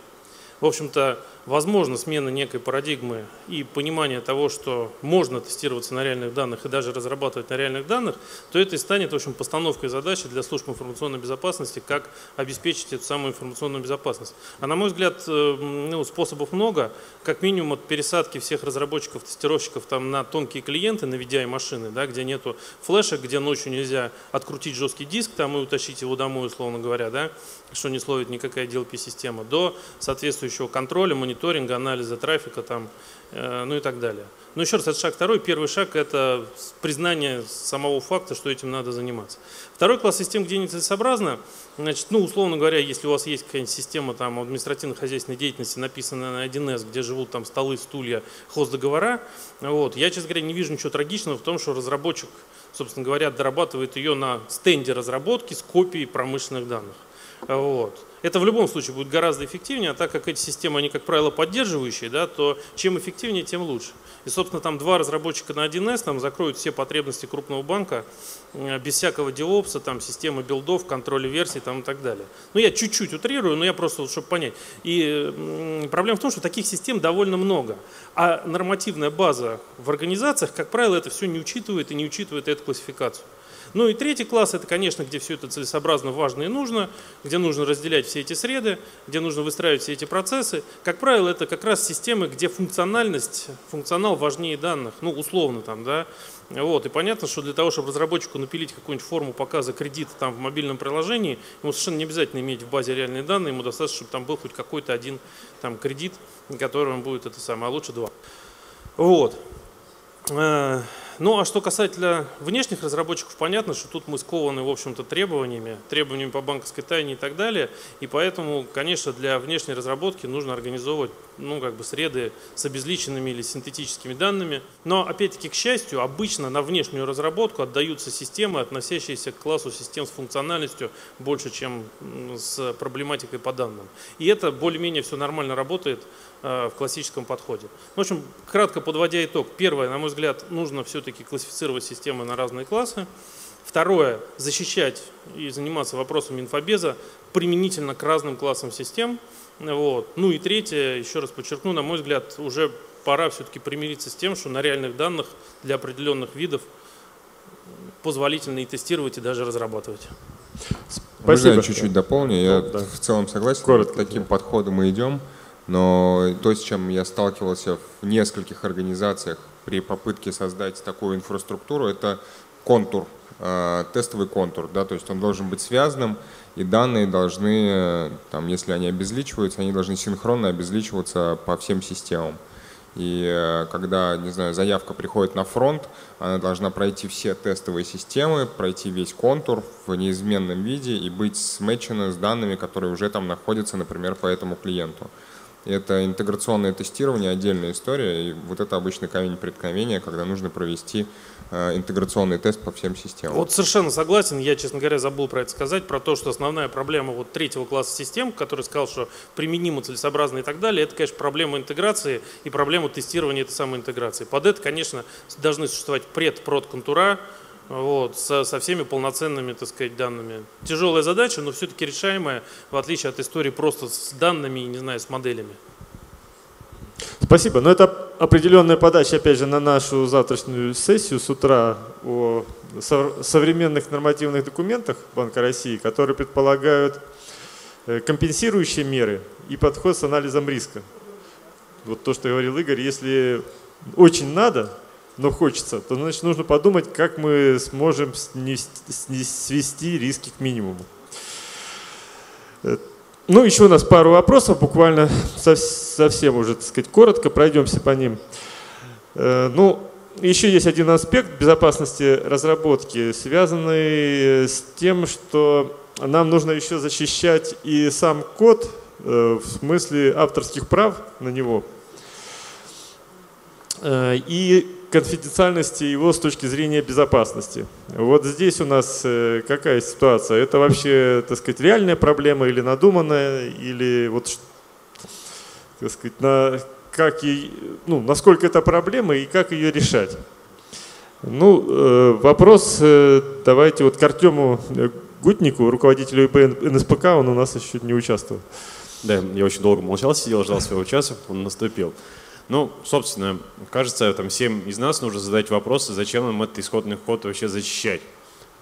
в общем-то, возможно смена некой парадигмы и понимание того, что можно тестироваться на реальных данных и даже разрабатывать на реальных данных, то это и станет в общем, постановкой задачи для служб информационной безопасности, как обеспечить эту самую информационную безопасность. А на мой взгляд, э, ну, способов много, как минимум от пересадки всех разработчиков, тестировщиков там, на тонкие клиенты, на VDI машины, да, где нету флешек, где ночью нельзя открутить жесткий диск там, и утащить его домой, условно говоря, да, что не словит никакая DLP-система, до соответствующего контроля, мониторинга мониторинга, анализа трафика там, э, ну и так далее. Но еще раз, это шаг второй. Первый шаг – это признание самого факта, что этим надо заниматься. Второй класс систем, где нецелесообразно, значит, ну, условно говоря, если у вас есть какая-нибудь система там, административно-хозяйственной деятельности, написанная на 1С, где живут там столы, стулья, хоздоговора, вот, я, честно говоря, не вижу ничего трагичного в том, что разработчик, собственно говоря, дорабатывает ее на стенде разработки с копией промышленных данных. Вот. Это в любом случае будет гораздо эффективнее, а так как эти системы, они, как правило, поддерживающие, да, то чем эффективнее, тем лучше. И, собственно, там два разработчика на 1С там, закроют все потребности крупного банка э, без всякого диопса, там, системы билдов, контроля версий там, и так далее. Ну, я чуть-чуть утрирую, но я просто, чтобы понять. И проблема в том, что таких систем довольно много. А нормативная база в организациях, как правило, это все не учитывает и не учитывает эту классификацию. Ну и третий класс, это, конечно, где все это целесообразно, важно и нужно, где нужно разделять все эти среды, где нужно выстраивать все эти процессы. Как правило, это как раз системы, где функциональность, функционал важнее данных, ну, условно там, да. Вот, и понятно, что для того, чтобы разработчику напилить какую-нибудь форму показа кредита там в мобильном приложении, ему совершенно не обязательно иметь в базе реальные данные, ему достаточно, чтобы там был хоть какой-то один там кредит, который он будет это самое, а лучше два. Вот. Ну а что касательно внешних разработчиков, понятно, что тут мы скованы, в общем-то, требованиями, требованиями по банковской тайне и так далее. И поэтому, конечно, для внешней разработки нужно организовывать ну, как бы среды с обезличенными или синтетическими данными. Но, опять-таки, к счастью, обычно на внешнюю разработку отдаются системы, относящиеся к классу систем с функциональностью больше, чем с проблематикой по данным. И это более-менее все нормально работает в классическом подходе. В общем, кратко подводя итог. Первое, на мой взгляд, нужно все-таки классифицировать системы на разные классы. Второе, защищать и заниматься вопросами инфобеза применительно к разным классам систем. Вот. Ну и третье, еще раз подчеркну, на мой взгляд, уже пора все-таки примириться с тем, что на реальных данных для определенных видов позволительно и тестировать, и даже разрабатывать. Спасибо. Можно чуть-чуть дополню? Я да. в целом согласен, Коротко, таким да. подходом мы идем, но то, с чем я сталкивался в нескольких организациях при попытке создать такую инфраструктуру, это контур Э, тестовый контур, да, то есть он должен быть связанным, и данные должны, э, там, если они обезличиваются, они должны синхронно обезличиваться по всем системам. И э, когда, не знаю, заявка приходит на фронт, она должна пройти все тестовые системы, пройти весь контур в неизменном виде и быть сметчена с данными, которые уже там находятся, например, по этому клиенту. Это интеграционное тестирование, отдельная история, и вот это обычный камень преткновения, когда нужно провести Э, интеграционный тест по всем системам. Вот совершенно согласен. Я, честно говоря, забыл про это сказать, про то, что основная проблема вот третьего класса систем, который сказал, что применимо, целесообразно и так далее, это, конечно, проблема интеграции и проблема тестирования этой самой интеграции. Под это, конечно, должны существовать пред-прод контура, вот, со, со всеми полноценными, так сказать, данными. Тяжелая задача, но все-таки решаемая, в отличие от истории просто с данными и, не знаю, с моделями. Спасибо. Но это определенная подача, опять же, на нашу завтрашнюю сессию с утра о современных нормативных документах Банка России, которые предполагают э, компенсирующие меры и подход с анализом риска. Вот то, что говорил Игорь, если очень надо, но хочется, то значит нужно подумать, как мы сможем свести риски к минимуму. Э, ну, еще у нас пару вопросов, буквально совсем уже, так сказать, коротко пройдемся по ним. Э, ну, еще есть один аспект безопасности разработки, связанный с тем, что нам нужно еще защищать и сам код э, в смысле авторских прав на него. Э, и конфиденциальности его с точки зрения безопасности. Вот здесь у нас э, какая ситуация? Это вообще, так сказать, реальная проблема или надуманная, или вот, так сказать, на, как и, ну, насколько это проблема и как ее решать? Ну, э, вопрос давайте вот к Артему Гутнику, руководителю ИП НСПК, он у нас еще не участвовал. Да, я очень долго молчал, сидел, ждал своего часа, он наступил. Ну, собственно, кажется, там всем из нас нужно задать вопросы, зачем нам этот исходный код вообще защищать.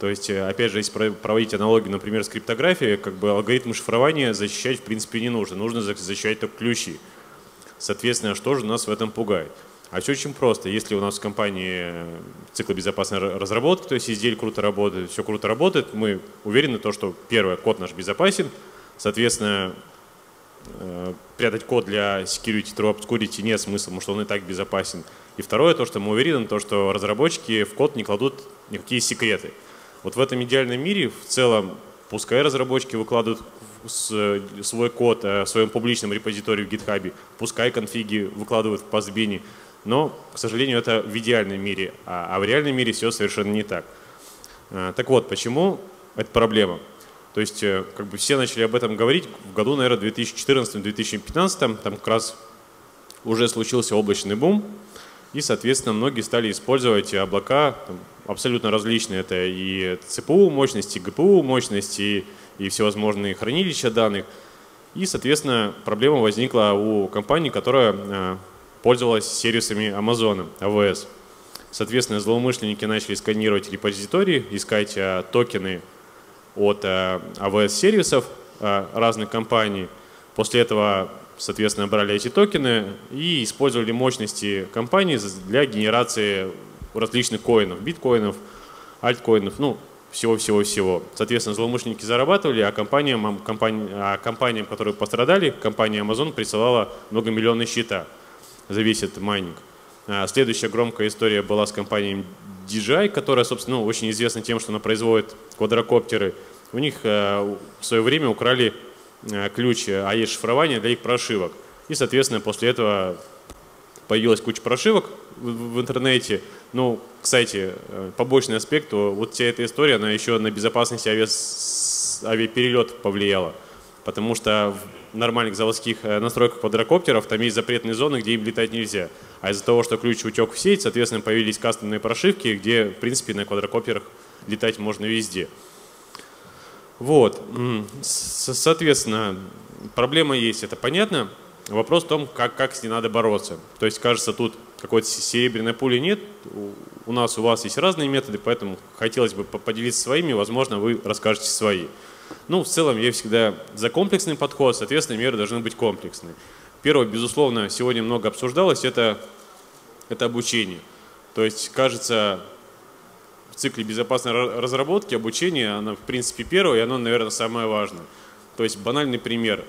То есть, э, опять же, если проводить аналогию, например, с криптографией, как бы алгоритмы шифрования защищать в принципе не нужно. Нужно защищать только ключи. Соответственно, что же нас в этом пугает? А все очень просто. Если у нас в компании э, цикл безопасной разработки, то есть изделие круто работает, все круто работает, мы уверены, то, что первое, код наш безопасен, соответственно, прятать код для security, true obscurity нет смысла, потому что он и так безопасен. И второе, то, что мы уверены, то, что разработчики в код не кладут никакие секреты. Вот в этом идеальном мире в целом пускай разработчики выкладывают свой код э, в своем публичном репозитории в GitHub, пускай конфиги выкладывают в Postbin, но, к сожалению, это в идеальном мире, а, а в реальном мире все совершенно не так. Э, так вот, почему это проблема? То есть э, как бы все начали об этом говорить в году, наверное, 2014-2015, там как раз уже случился облачный бум, и, соответственно, многие стали использовать облака там, абсолютно различные. Это и ЦПУ мощности, и ГПУ мощности, и всевозможные хранилища данных. И, соответственно, проблема возникла у компании, которая э, пользовалась сервисами Amazon, AWS. Соответственно, злоумышленники начали сканировать репозитории, искать э, токены от AWS-сервисов э, э, разных компаний. После этого, соответственно, брали эти токены и использовали мощности компании для генерации различных коинов, биткоинов, альткоинов, ну, всего-всего-всего. Соответственно, злоумышленники зарабатывали, а компаниям, компани, а компаниям, которые пострадали, компания Amazon присылала многомиллионные счета за весь этот майнинг. А следующая громкая история была с компанией DJI, которая, собственно, ну, очень известна тем, что она производит квадрокоптеры. У них э, в свое время украли э, ключ AES шифрования для их прошивок. И, соответственно, после этого появилась куча прошивок в, интернете. Ну, кстати, э, побочный аспект, вот вся эта история, она еще на безопасность авиас, авиаперелет повлияла. Потому что нормальных заводских э, настройках квадрокоптеров там есть запретные зоны, где им летать нельзя. А из-за того, что ключ утек в сеть, соответственно, появились кастомные прошивки, где, в принципе, на квадрокоптерах летать можно везде. Вот. Соответственно, проблема есть, это понятно. Вопрос в том, как, как с ней надо бороться. То есть, кажется, тут какой-то серебряной пули нет. У нас, у вас есть разные методы, поэтому хотелось бы поделиться своими, возможно, вы расскажете свои. Ну, в целом, я всегда за комплексный подход, соответственно, меры должны быть комплексные. Первое, безусловно, сегодня много обсуждалось, это, это обучение. То есть, кажется, в цикле безопасной разработки обучение, оно, в принципе, первое, и оно, наверное, самое важное. То есть, банальный пример.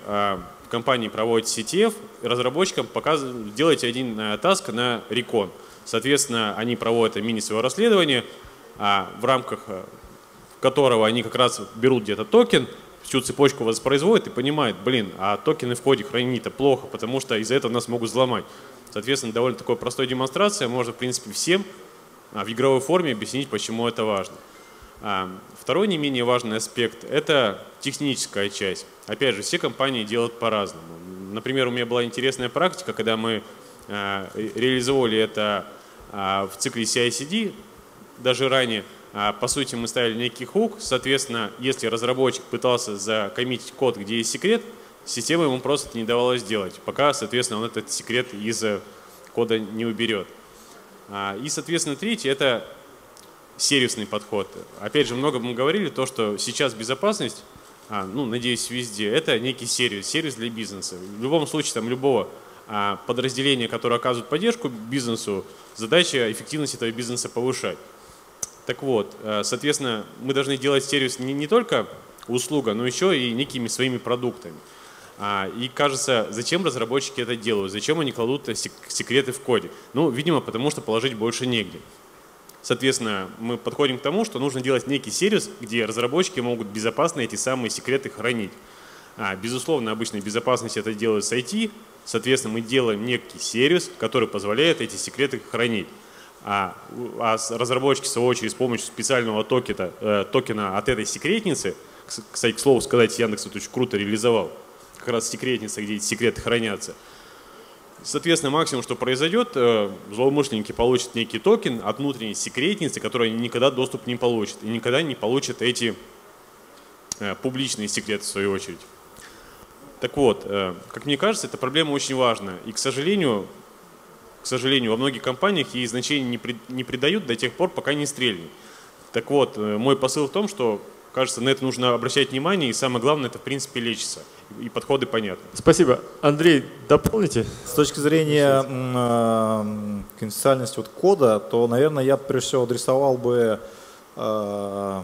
Компании проводит CTF, разработчикам показывают, делайте один э, task на recon. Соответственно, они проводят мини свое расследование, а в рамках э, которого они как раз берут где-то токен, всю цепочку воспроизводят и понимают, блин, а токены в коде хранить-то плохо, потому что из-за этого нас могут взломать. Соответственно, довольно такой простой демонстрация, можно, в принципе, всем а, в игровой форме объяснить, почему это важно. Второй не менее важный аспект – это техническая часть. Опять же, все компании делают по-разному. Например, у меня была интересная практика, когда мы а, реализовывали это в цикле CI-CD, даже ранее, по сути, мы ставили некий хук, соответственно, если разработчик пытался закоммитить код, где есть секрет, система ему просто это не давала сделать, пока, соответственно, он этот секрет из кода не уберет. И, соответственно, третье – это сервисный подход. Опять же, много мы говорили, то, что сейчас безопасность, а, ну, надеюсь, везде, это некий сервис, сервис для бизнеса. В любом случае, там, любого а, подразделения, которое оказывает поддержку бизнесу, задача эффективность этого бизнеса повышать. Так вот, а, соответственно, мы должны делать сервис не, не только услуга, но еще и некими своими продуктами. А, и кажется, зачем разработчики это делают, зачем они кладут секреты в коде? Ну, видимо, потому что положить больше негде. Соответственно, мы подходим к тому, что нужно делать некий сервис, где разработчики могут безопасно эти самые секреты хранить. А, безусловно, обычная безопасность это делают с IT, соответственно, мы делаем некий сервис, который позволяет эти секреты хранить. А, а разработчики, в свою очередь, с помощью специального токена, э, токена от этой секретницы, кстати, к слову сказать, Яндекс это очень круто реализовал, как раз секретница, где эти секреты хранятся – Соответственно, максимум, что произойдет, э, злоумышленники получат некий токен от внутренней секретницы, которой они никогда доступ не получат. И никогда не получат эти э, публичные секреты, в свою очередь. Так вот, э, как мне кажется, эта проблема очень важна. И, к сожалению, к сожалению, во многих компаниях ей значения не, не придают до тех пор, пока не стрельнет. Так вот, мой посыл в том, что кажется, на это нужно обращать внимание, и самое главное, это в принципе лечится. И подходы понятны. Спасибо. Андрей, дополните? С точки зрения э, конфиденциальности вот кода, то, наверное, я прежде всего адресовал бы э,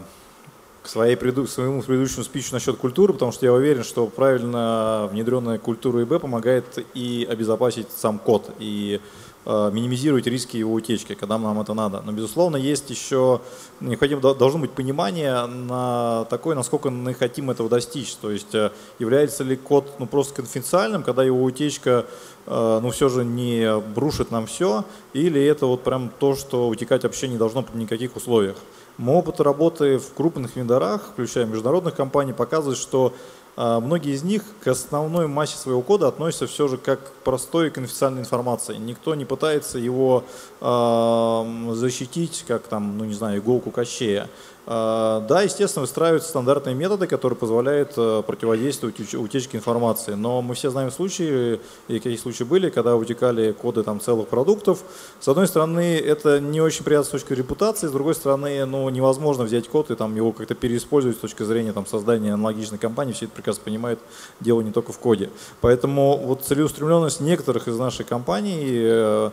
к своей, к своему предыдущему спичу насчет культуры, потому что я уверен, что правильно внедренная культура ИБ помогает и обезопасить сам код, и минимизировать риски его утечки, когда нам это надо. Но, безусловно, есть еще, необходимо, должно быть понимание на такое, насколько мы хотим этого достичь. То есть э, является ли код ну, просто конфиденциальным, когда его утечка э, ну, все же не брушит нам все, или это вот прям то, что утекать вообще не должно при никаких условиях. Мой опыт работы в крупных вендорах, включая международных компаний, показывает, что многие из них к основной массе своего кода относятся все же как к простой конфиденциальной информации. Никто не пытается его э, защитить, как там, ну не знаю, иголку кощея. А, да, естественно, выстраиваются стандартные методы, которые позволяют э, противодействовать утечке информации. Но мы все знаем случаи, и какие случаи были, когда утекали коды там, целых продуктов. С одной стороны, это не очень приятно с точки репутации, с другой стороны, ну, невозможно взять код и там, его как-то переиспользовать с точки зрения там, создания аналогичной компании. Все это прекрасно понимают, дело не только в коде. Поэтому вот целеустремленность некоторых из нашей компаний э,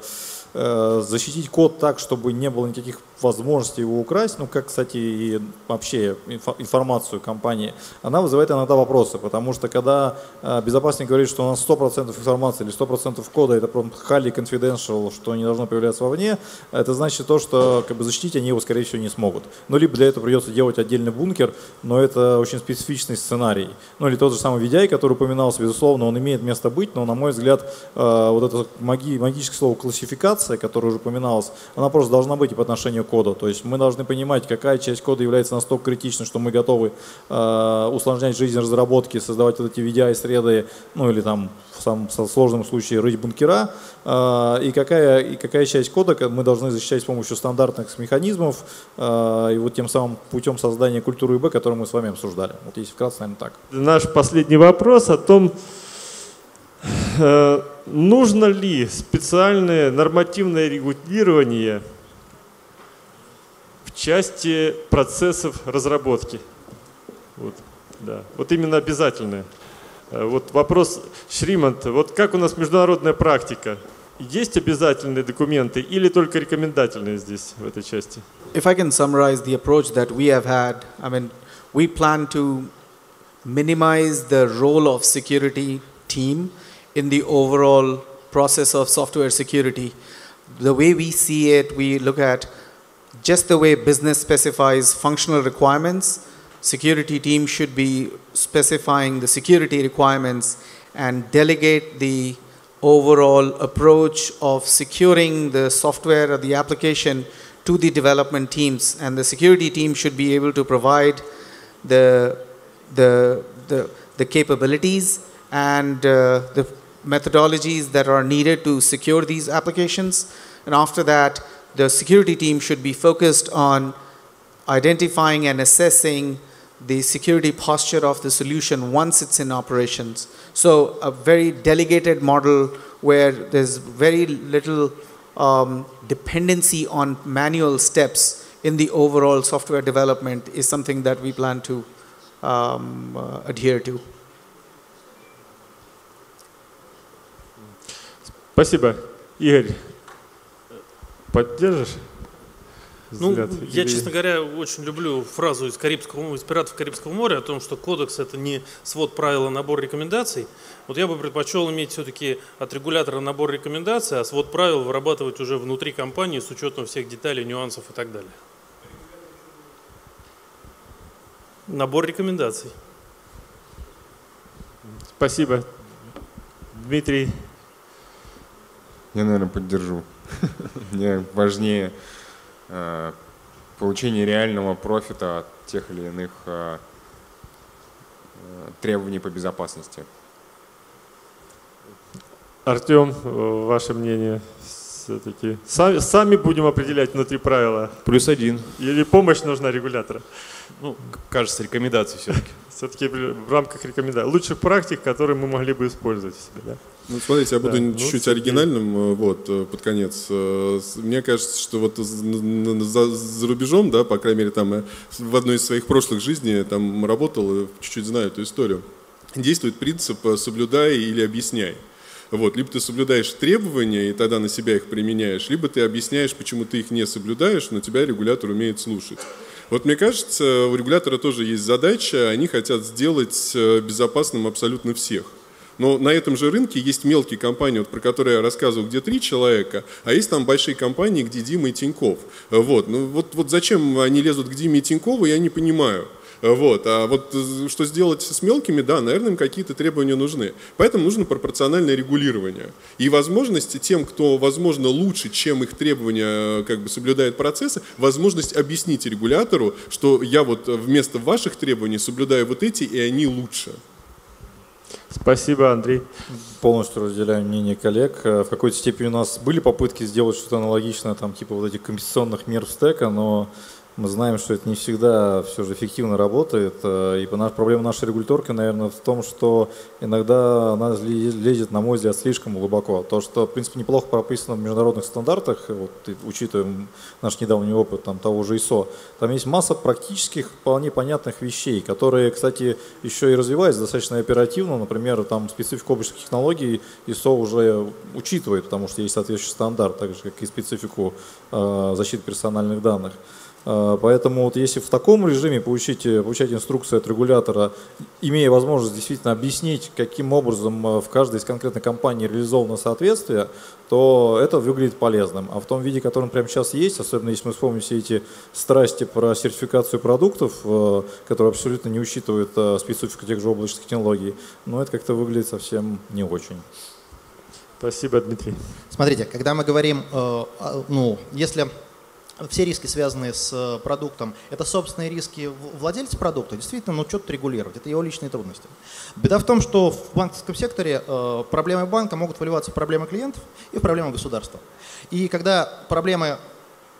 защитить код так, чтобы не было никаких возможностей его украсть, ну как, кстати, и вообще информацию компании, она вызывает иногда вопросы, потому что когда э, безопасник говорит, что у нас 100% информации или 100% кода это прям highly confidential, что не должно появляться вовне, это значит то, что как бы, защитить они его, скорее всего, не смогут. Ну, либо для этого придется делать отдельный бункер, но это очень специфичный сценарий. Ну, или тот же самый VDI, который упоминался, безусловно, он имеет место быть, но, на мой взгляд, э, вот это маги, магическое слово классификация, которое уже упоминалось, она просто должна быть и по отношению к коду. То есть мы должны понимать, какая часть кода является настолько критичной, что мы готовы э, усложнять жизнь разработки, создавать вот эти VDI-среды, ну или там в самом сложном случае рыть бункера, э, и, какая, и какая часть кода мы должны защищать с помощью стандартных механизмов, э, и вот тем самым путем создания культуры ИБ, которую мы с вами обсуждали. Вот если вкратце, наверное, так. Наш последний вопрос о том, нужно ли специальное нормативное регулирование в части процессов разработки. Вот, да. вот именно обязательное. Э, вот вопрос, Шримант, вот как у нас международная практика? Есть обязательные документы или только рекомендательные здесь, в этой части? If I can summarize the approach that we have had, I mean, we plan to minimize the role of security team in the overall process of software security. The way we see it, we look at just the way business specifies functional requirements, security team should be specifying the security requirements and delegate the overall approach of securing the software or the application to the development teams and the security team should be able to provide the the the, the capabilities and uh, the methodologies that are needed to secure these applications and after that the security team should be focused on identifying and assessing the security posture of the solution once it's in operations. So a very delegated model where there's very little um, dependency on manual steps in the overall software development is something that we plan to um, uh, adhere to. Спасибо. Игорь, Поддержишь? Ну, я, честно говоря, очень люблю фразу из, Карибского, из «Пиратов Карибского моря» о том, что кодекс – это не свод правил, а набор рекомендаций. Вот я бы предпочел иметь все-таки от регулятора набор рекомендаций, а свод правил вырабатывать уже внутри компании с учетом всех деталей, нюансов и так далее. Набор рекомендаций. Спасибо. Дмитрий. Я, наверное, поддержу. Мне важнее э, получение реального профита от тех или иных э, э, требований по безопасности. Артем, ваше мнение все-таки? Сами, сами будем определять внутри правила? Плюс один. Или помощь нужна регулятора? Ну, кажется, рекомендации все-таки. Все-таки в рамках рекомендаций. Лучших практик, которые мы могли бы использовать в себе, да? Ну, смотрите, я буду да, чуть-чуть ну, оригинальным э, вот, э, под конец. Э, мне кажется, что вот за, за рубежом, да, по крайней мере, там в одной из своих прошлых жизней там работал, чуть-чуть знаю эту историю. Действует принцип «соблюдай или объясняй». Вот, либо ты соблюдаешь требования и тогда на себя их применяешь, либо ты объясняешь, почему ты их не соблюдаешь, но тебя регулятор умеет слушать. Вот мне кажется, у регулятора тоже есть задача, они хотят сделать безопасным абсолютно всех. Но на этом же рынке есть мелкие компании, вот, про которые я рассказывал, где три человека, а есть там большие компании, где Дима и Тиньков. Вот, ну, вот, вот зачем они лезут к Диме и Тинькову, я не понимаю. Вот. А вот э, что сделать с мелкими, да, наверное, им какие-то требования нужны. Поэтому нужно пропорциональное регулирование. И возможность тем, кто, возможно, лучше, чем их требования, э, как бы соблюдает процессы, возможность объяснить регулятору, что я вот вместо ваших требований соблюдаю вот эти, и они лучше. Спасибо, Андрей. Полностью разделяю мнение коллег. Э, в какой-то степени у нас были попытки сделать что-то аналогичное, там, типа вот этих компенсационных мер в стека, но Мы знаем, что это не всегда все же эффективно работает. э, И наш- проблема нашей регуляторки, наверное, в том, что иногда она ле- лезет, на мой взгляд, слишком глубоко. То, что, в принципе, неплохо прописано в международных стандартах, вот, учитывая наш недавний опыт там, того же ISO, там есть масса практических, вполне понятных вещей, которые, кстати, еще и развиваются достаточно оперативно. Например, там специфику облачных технологий ISO уже учитывает, потому что есть соответствующий стандарт, так же, как и специфику э, защиты персональных данных. Э, Поэтому вот если в таком режиме получить, э, получать инструкцию от регулятора, имея возможность действительно объяснить, каким образом э, в каждой из конкретной компаний реализовано соответствие, то это выглядит полезным. А в том виде, которым прямо сейчас есть, особенно если мы вспомним все эти страсти про сертификацию продуктов, которые абсолютно не учитывают специфику тех же облачных технологий, ну это как-то выглядит совсем не очень. Спасибо, Дмитрий. Смотрите, когда мы говорим, ну, если все риски, связанные с э, продуктом, это собственные риски владельца продукта, действительно, ну, что-то регулировать, это его личные трудности. Беда в том, что в банковском секторе э, проблемы банка могут выливаться в проблемы клиентов и в проблемы государства. И когда проблемы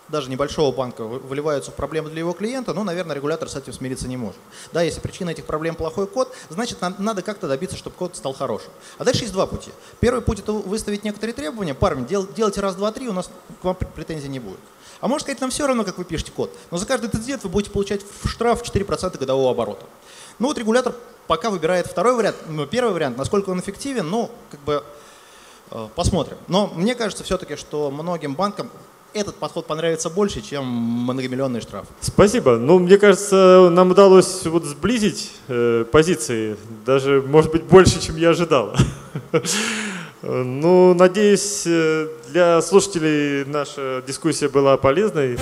даже небольшого банка вы- выливаются в проблемы для его клиента, ну, наверное, регулятор с этим смириться не может. Да, если причина этих проблем плохой код, значит, надо как-то добиться, чтобы код стал хорошим. А дальше есть два пути. Первый путь – это выставить некоторые требования. Парни, дел- делайте раз, два, три, у нас к вам претензий не будет. А можно сказать, нам все равно, как вы пишете код. Но за каждый инцидент вы будете получать в штраф 4% годового оборота. Ну вот регулятор пока выбирает второй вариант. Ну, первый вариант, насколько он эффективен, ну, как бы э, посмотрим. Но мне кажется все-таки, что многим банкам этот подход понравится больше, чем многомиллионный штраф. Спасибо. Ну, мне кажется, нам удалось вот сблизить э, позиции, даже, может быть, больше, чем я ожидал. Ну, надеюсь, э, для слушателей наша дискуссия была полезной.